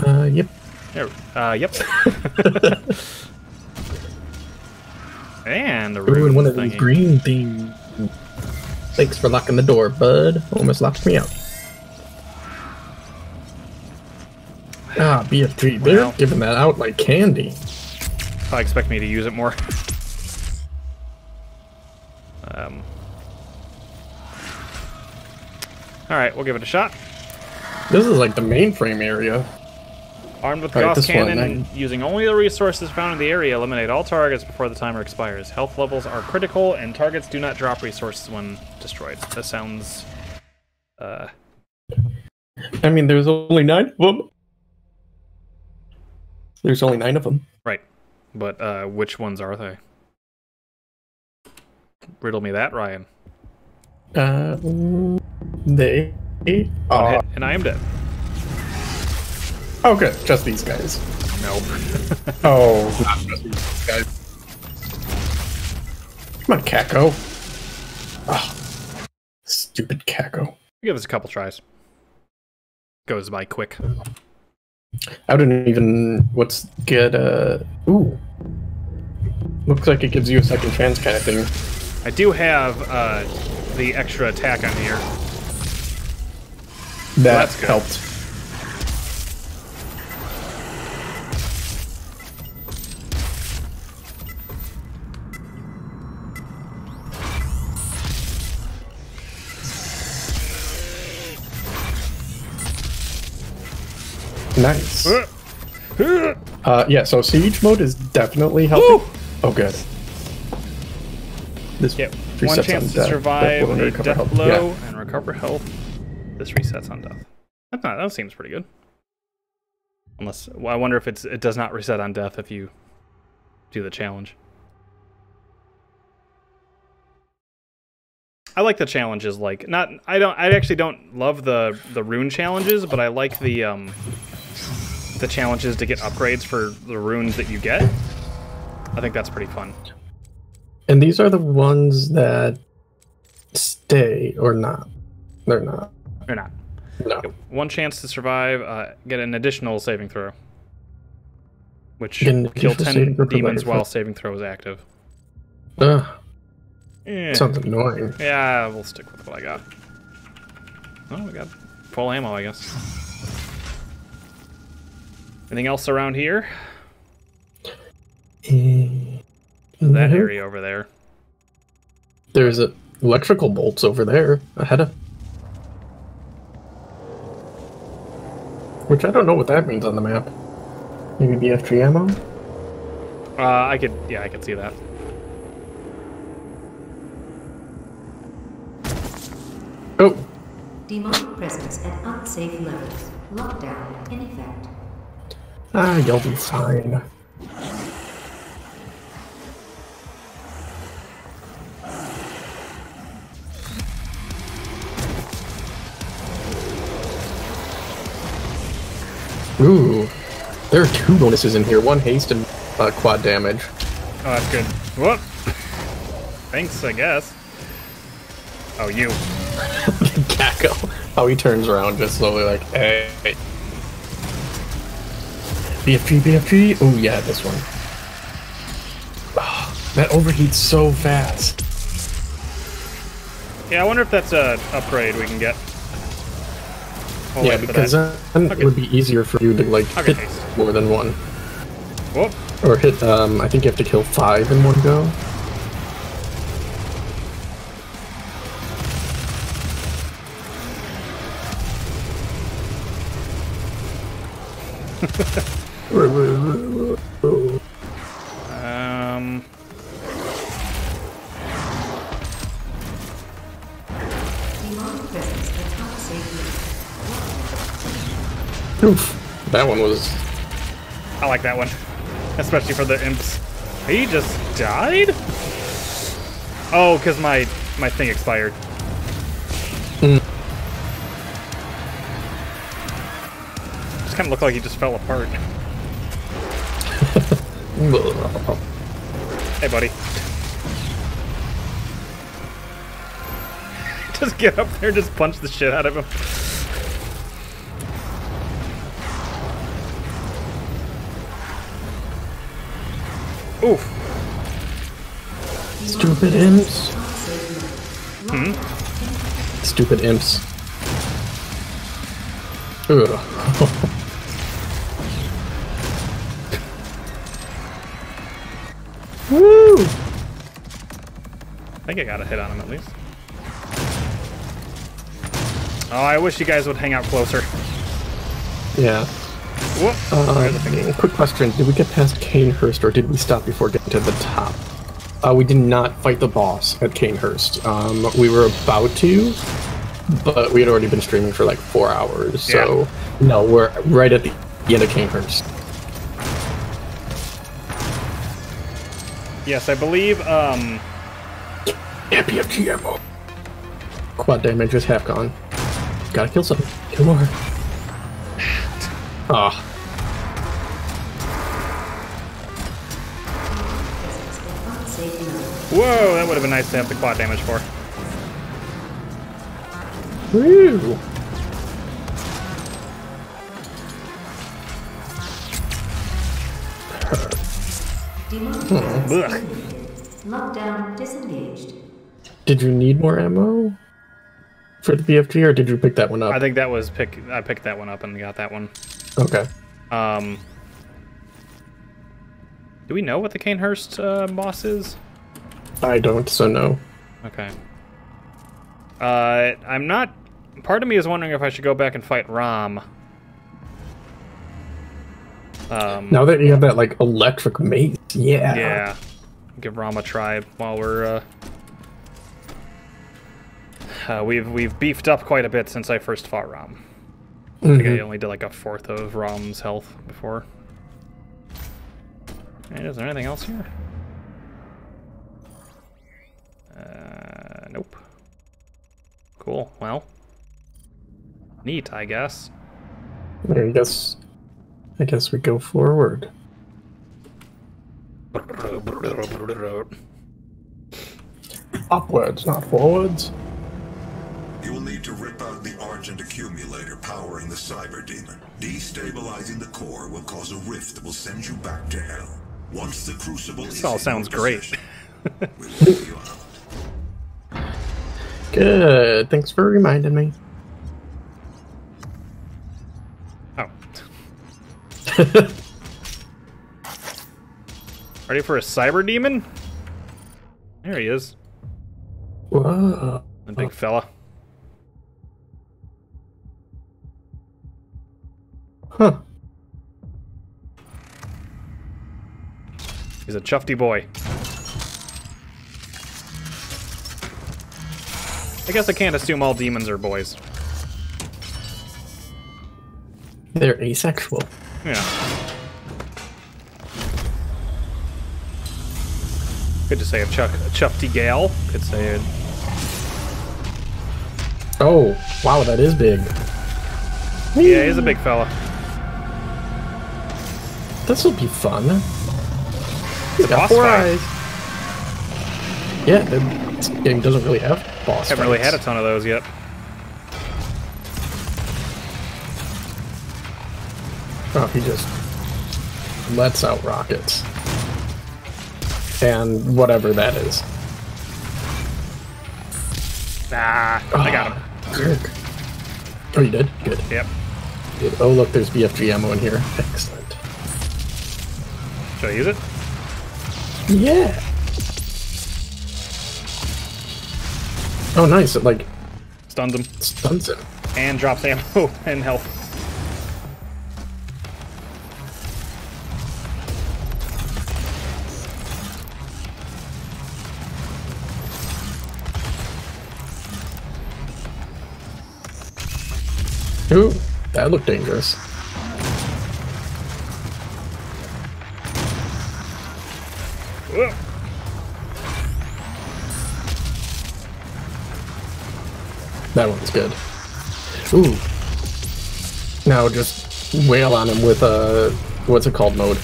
Uh, yep. There, uh, yep. *laughs* *laughs* and the Ooh, rune and one of these green things. Thanks for locking the door, bud. Almost locked me out. Ah, BFG. They're Well. giving that out like candy. I expect me to use it more. *laughs* um. All right, we'll give it a shot. This is like the mainframe area. Armed with All right, Gauss this one, cannon, using only the resources found in the area, eliminate all targets before the timer expires. Health levels are critical, and targets do not drop resources when destroyed. That sounds. Uh, I mean, there's only nine of them. There's only nine of them. right. But uh, which ones are they? Riddle me that, Ryan. Uh, they are. and I am dead. Oh, good. Just these guys. Nope. *laughs* Oh, not just these guys. Come on, Kako. Ah, stupid Kako. give us a couple tries. Goes by quick. I didn't even. What's get uh Ooh. Looks like it gives you a second chance kind of thing. I do have uh, the extra attack on here. That that's good. helped. Nice. Uh, yeah, so siege mode is definitely helping. Woo! Oh, good. This Yep. One on chance to death. survive a death blow Yeah. and recover health. This resets on death. That's not. That seems pretty good. Unless, well, I wonder if it's it does not reset on death if you do the challenge. I like the challenges. Like not. I don't. I actually don't love the the rune challenges, but I like the um the challenges to get upgrades for the runes that you get. I think that's pretty fun. And these are the ones that stay or not. They're not. They're not. No. One chance to survive, uh, get an additional saving throw. Which kill 10 demons while saving throw is active. Ugh, Eh. sounds annoying. Yeah, we'll stick with what I got. Oh, we got full ammo, I guess. Anything else around here? Eh, That mhm. area over there. There's a electrical bolts over there ahead of. Which I don't know what that means on the map. Maybe BFG ammo? Uh, I could, yeah, I could see that. Oh, Demonic presence at unsafe levels. Lockdown in effect. Ah, you'll be fine. Ooh. There are two bonuses in here. One haste and uh, quad damage. Oh, that's good. Whoop. Thanks, I guess. Oh, you. *laughs* Cackle. How he turns around just slowly like, hey. BFG, BFG. Oh yeah, this one. Ah, that overheats so fast. Yeah, I wonder if that's a upgrade we can get. We'll yeah, because that. then Okay. it would be easier for you to like Okay, hit haste. more than one. Whoop. Or hit, um, I think you have to kill five in one go. Um. Demonic presence safe Oof. That one was. I like that one. Especially for the imps. He just died? Oh, because my, my thing expired. Hmm. Just kind of looked like he just fell apart. Hey, buddy. *laughs* just get up there and just punch the shit out of him. Oof. Stupid imps. Hmm? Stupid imps. Ugh. *laughs* Woo! I think I got a hit on him at least. Oh, I wish you guys would hang out closer. Yeah. Whoop. Uh, quick question: Did we get past Cainhurst, or did we stop before getting to the top? Uh, we did not fight the boss at Cainhurst. Um, we were about to, but we had already been streaming for like four hours. So no, we're right at the end of Cainhurst. Yes, I believe. Um, ammo. Quad damage is half gone. Gotta kill something. Kill more. Ah, Unsafe whoa, that would have been nice to have the quad damage for. woo! Ugh. Lockdown disengaged. Did you need more ammo for the BFG, or did you pick that one up? I think that was pick. I picked that one up and got that one. Okay. Um, do we know what the Cainhurst uh, boss is? I don't, so no. Okay. Uh, I'm not. Part of me is wondering if I should go back and fight Rom. Um, Now that you have that like electric mace, yeah. Yeah. Give Rom a try while we're. Uh, uh, we've we've beefed up quite a bit since I first fought Rom. I think I only did like a fourth of Rom's health before. And is there anything else here? Uh, nope. Cool. Well, neat, I guess. I guess. I guess we go forward. Upwards, not forwards. You will need to rip out the Argent accumulator powering the Cyber Demon. Destabilizing the core will cause a rift that will send you back to hell. Once the Crucible This is all sounds your great. *laughs* we'll you out. Good. Thanks for reminding me. Oh. *laughs* Ready for a cyber demon? There he is. Whoa. The big fella. Huh. He's a chufty boy. I guess I can't assume all demons are boys. They're asexual. Yeah. Good to say a, chuck, a chufty gal. Could say it. Oh, wow, that is big. Yeah, he's a big fella. This will be fun. He's got four fight. eyes. Yeah, this game doesn't really have boss Haven't really had a ton of those yet. Oh, *laughs* he just lets out rockets. And whatever that is. Ah, I got him. Good. Oh, you did? Good. Yep. Good. Oh, look, there's BFG ammo in here. Excellent. Should I use it? Yeah. Oh, nice. It, like, Stuns him stuns him. and drops ammo *laughs* and health. That looked dangerous. Whoa. That one's good. Ooh. Now just wail on him with a what's it called mode.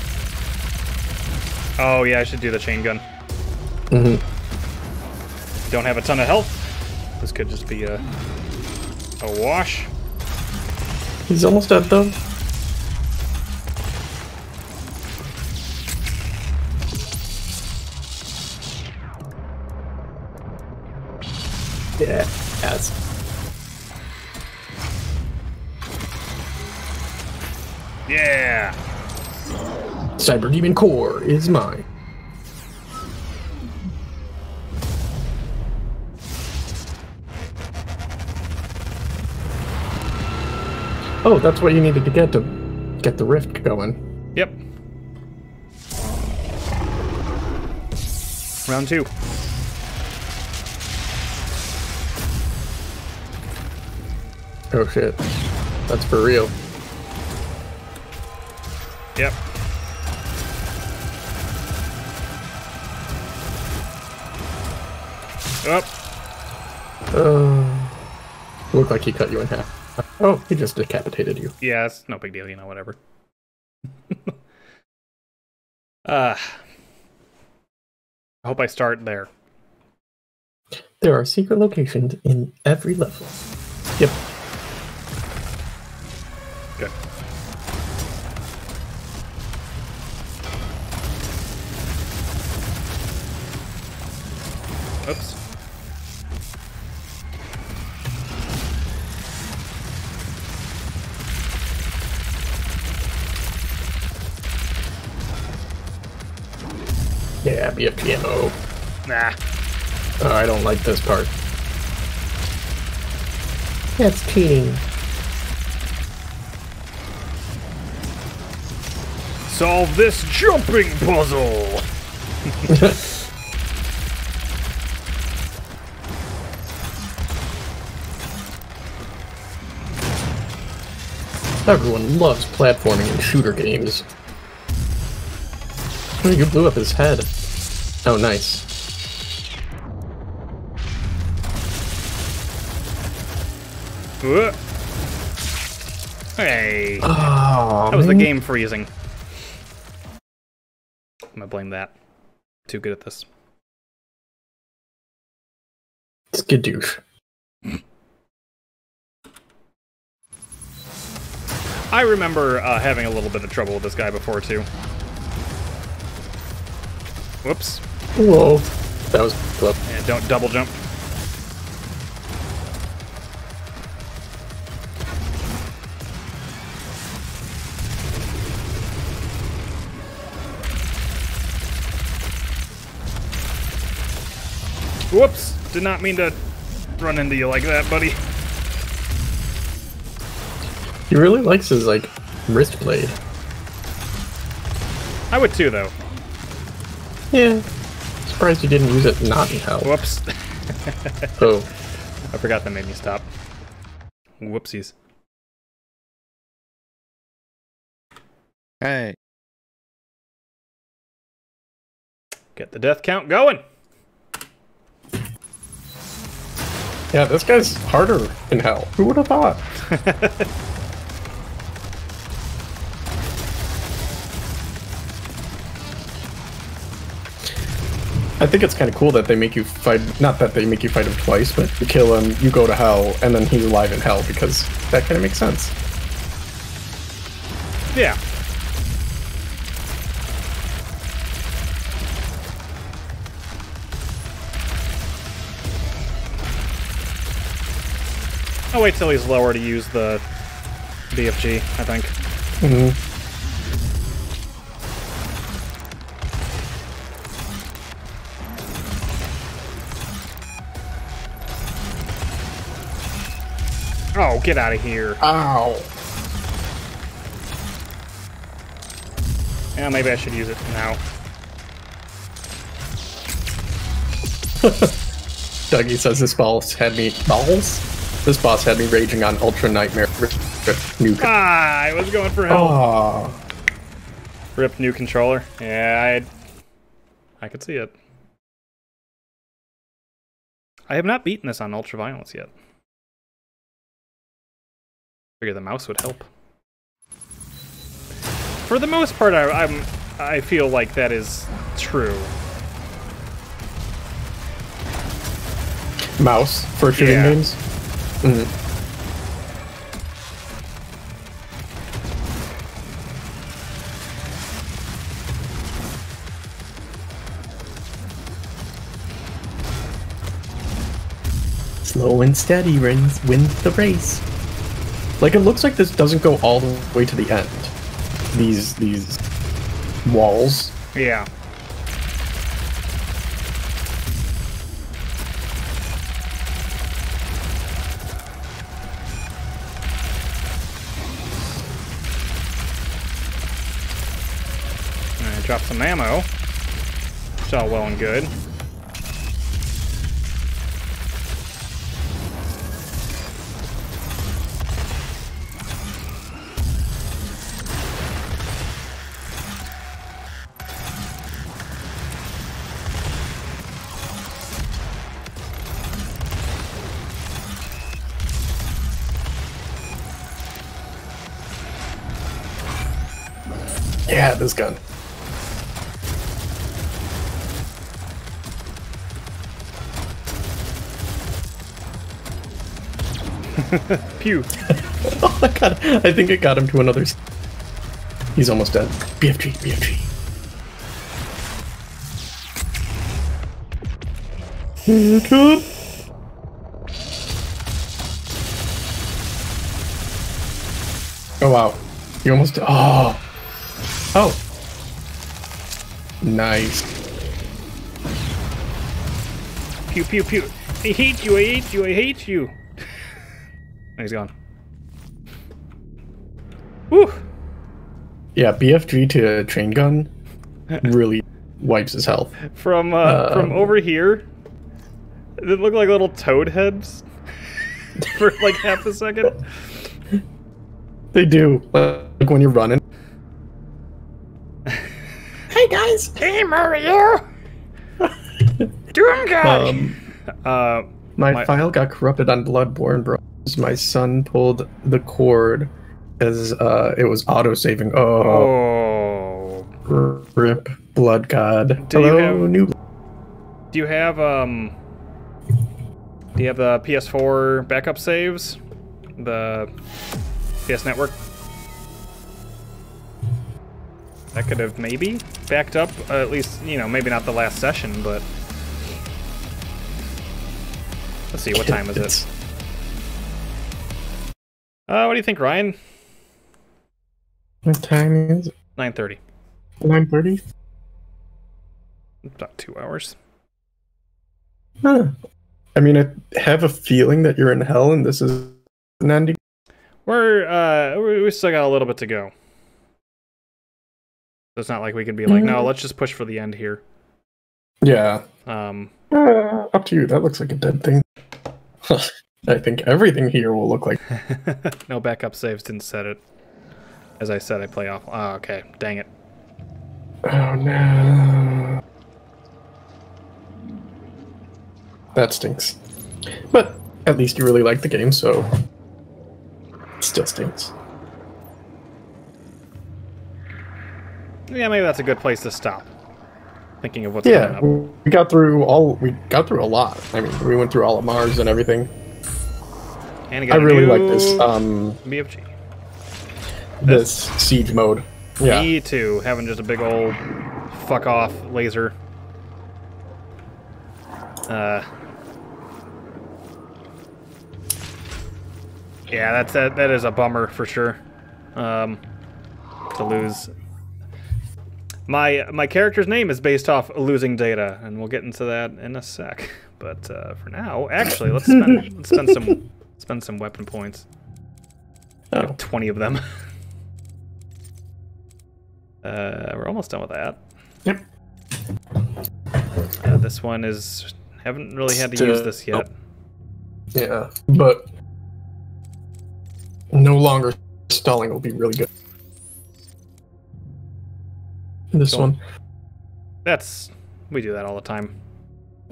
Oh yeah, I should do the chain gun. Mm-hmm. Don't have a ton of health. This could just be a a wash. He's almost dead though. Yeah. Yeah. Cyber Demon Core is mine. Oh, that's what you needed to get to get the rift going. Yep. Round two. Oh shit. That's for real. Yep. Up. Uh, looked like he cut you in half. *laughs* Oh, he just decapitated you. Yeah, it's no big deal, you know, whatever. uh, *laughs* I hope I start there. There are secret locations in every level. Yep. Good. Yeah, BFG ammo. Nah. Oh, I don't like this part. That's cheating. Solve this jumping puzzle! *laughs* Everyone loves platforming and shooter games. You blew up his head. Oh, nice. Hey. Oh, That was the game freezing. I'm gonna blame that. Too good at this. Skadoosh. I remember uh, having a little bit of trouble with this guy before too. Whoops. Whoa. That was close. And don't double jump. Whoops! Did not mean to run into you like that, buddy. He really likes his like wrist blade. I would too, though. Yeah. Surprised you didn't use it not in hell. Whoops. Oh. *laughs* I forgot that made me stop. Whoopsies. Hey. Get the death count going. Yeah, this guy's harder in hell. Who would have thought? *laughs* I think it's kind of cool that they make you fight. Not that they make you fight him twice, but you kill him, you go to hell, and then he's alive in hell because that kind of makes sense. Yeah. I'll wait till he's lower to use the BFG, I think. hmm Oh, get out of here. Ow! Yeah, maybe I should use it now. *laughs* Dougie says this boss had me balls. This boss had me raging on Ultra Nightmare. Rip, rip, nuke. Ah, I was going for help. Oh, Rip new controller. Yeah, I I could see it. I have not beaten this on Ultra Violence yet. Figure the mouse would help. For the most part, I, I'm I feel like that is true. mouse for shooting Yeah. games. Mhm. Slow and steady wins wins the race. Like it looks like this doesn't go all the way to the end. These these walls. Yeah. Drop some ammo. It's all well and good. Yeah, this gun. *laughs* Pew. *laughs* Oh my god, I think it got him to another. He's almost dead. BFG, BFG. Oh wow, you almost. Oh, oh, nice. Pew pew pew. I hate you, I hate you, I hate you. And *laughs* he's gone. Whew. Yeah, BFG to train gun *laughs* really wipes his health. From uh, from Um, over here, they look like little toad heads *laughs* for like half a second. They do, like when you're running. Hey guys. Hey Mario, Doom guy. Um, uh, My, My- file got corrupted on Bloodborne, bro. My son pulled the cord as uh, it was auto saving. Oh, oh, rip, blood god. Do you have- new. do you have um? Do you have the PS4 backup saves? The PS Network. That could have maybe backed up, uh, at least you know maybe not the last session, but let's see what time is it. Uh, what do you think, Ryan? What time is it? Nine thirty. Nine thirty. About two hours. Huh. I mean, I have a feeling that you're in hell, and this is an ending. We're uh, we we still got a little bit to go. So it's not like we can be like, no, let's just push for the end here. Yeah. Um, Uh, up to you. That looks like a dead thing. *laughs* I think everything here will look like. *laughs* no backup saves didn't set it. As I said, I play off. Oh, okay. Dang it. Oh no. That stinks. But at least you really like the game, so. It still stinks. Yeah, maybe that's a good place to stop. Thinking of what's coming Yeah, up. we got through all. We got through a lot. I mean, we went through all of Mars and everything. And I really like this. Um, BFG. this siege mode. Yeah. Me too. Having just a big old fuck off laser. Uh. Yeah, that's that. That is a bummer for sure. Um, to lose. My my character's name is based off losing data, and we'll get into that in a sec. *laughs* But uh, for now, actually, let's spend *laughs* let's spend some spend some weapon points. Oh. Twenty of them. *laughs* Uh, we're almost done with that. Yep. Uh, this one is haven't really had to Still- use this yet. Yeah, but no longer stalling will be really good. This Cool. one, That's we do that all the time.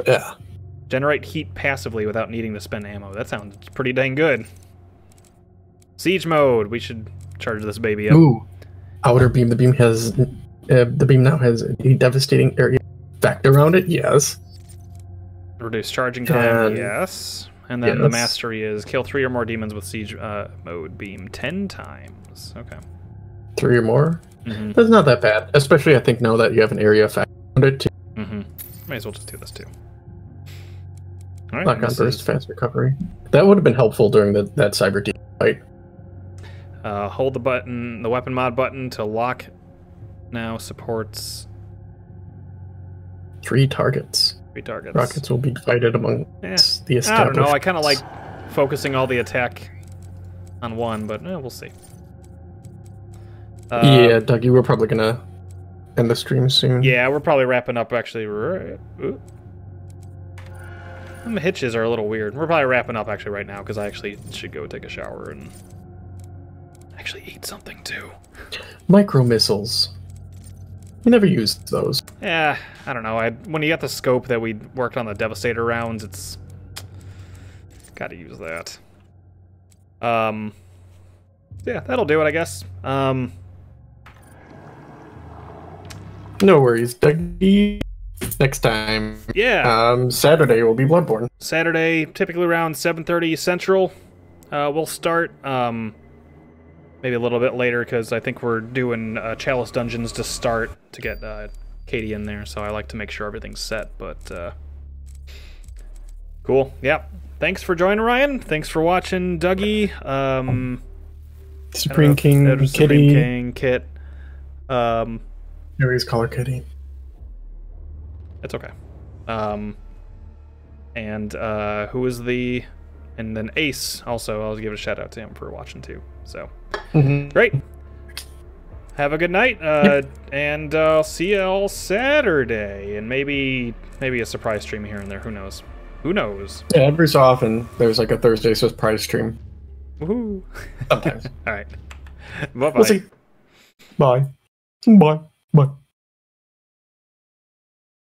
yeah. Generate heat passively without needing to spend ammo. That sounds pretty dang good. Siege mode. We should charge this baby up. Ooh, outer beam. The beam has uh, the beam now has a devastating area effect around it. Yes. Reduce charging time. And- yes. And then the mastery is kill three or more demons with siege uh, mode beam ten times. Okay. Three or more. Mm-hmm. That's not that bad, especially I think now that you have an area it too. Mm-hmm. Might as well just do this too. All right. Lock on burst, is- fast recovery. That would have been helpful during the, that cyber deep fight. Uh, hold the button, the weapon mod button to lock. Now supports Three targets. three targets. Rockets will be divided among Eh, the I established. don't know. I kind of like focusing all the attack on one, but eh, we'll see. Uh, yeah, Dougie, we're probably gonna end the stream soon. Yeah, we're probably wrapping up actually. Right. Ooh. Them hitches are a little weird. We're probably wrapping up actually right now because I actually should go take a shower and actually eat something too. Micro missiles. We never used those. Yeah, I don't know. I when you got the scope that we worked on the Devastator rounds, it's got to use that. Um, yeah, that'll do it, I guess. Um, No worries, Dougie. Next time, yeah, um, Saturday will be Bloodborne. Saturday, typically around 7:30 Central. Uh, we'll start. Um, maybe a little bit later because I think we're doing uh, Chalice Dungeons to start to get uh, Katie in there. So I like to make sure everything's set. But uh, cool. Yeah. Thanks for joining, Ryan. Thanks for watching, Dougie. Um, Supreme King, uh, Supreme Kitty. King, Kit. Um, Call her Kitty. It's okay. Um, and uh, who is the, and then Ace also. I'll give a shout out to him for watching too. So Mhm. great. Have a good night, uh, and uh, I'll see you all Saturday, and maybe maybe a surprise stream here and there. Who knows? Who knows? Yeah, every so often there's like a Thursday surprise stream. Woohoo! Sometimes. *laughs* all right. Bye bye. we'll. Bye. Bye. Bye.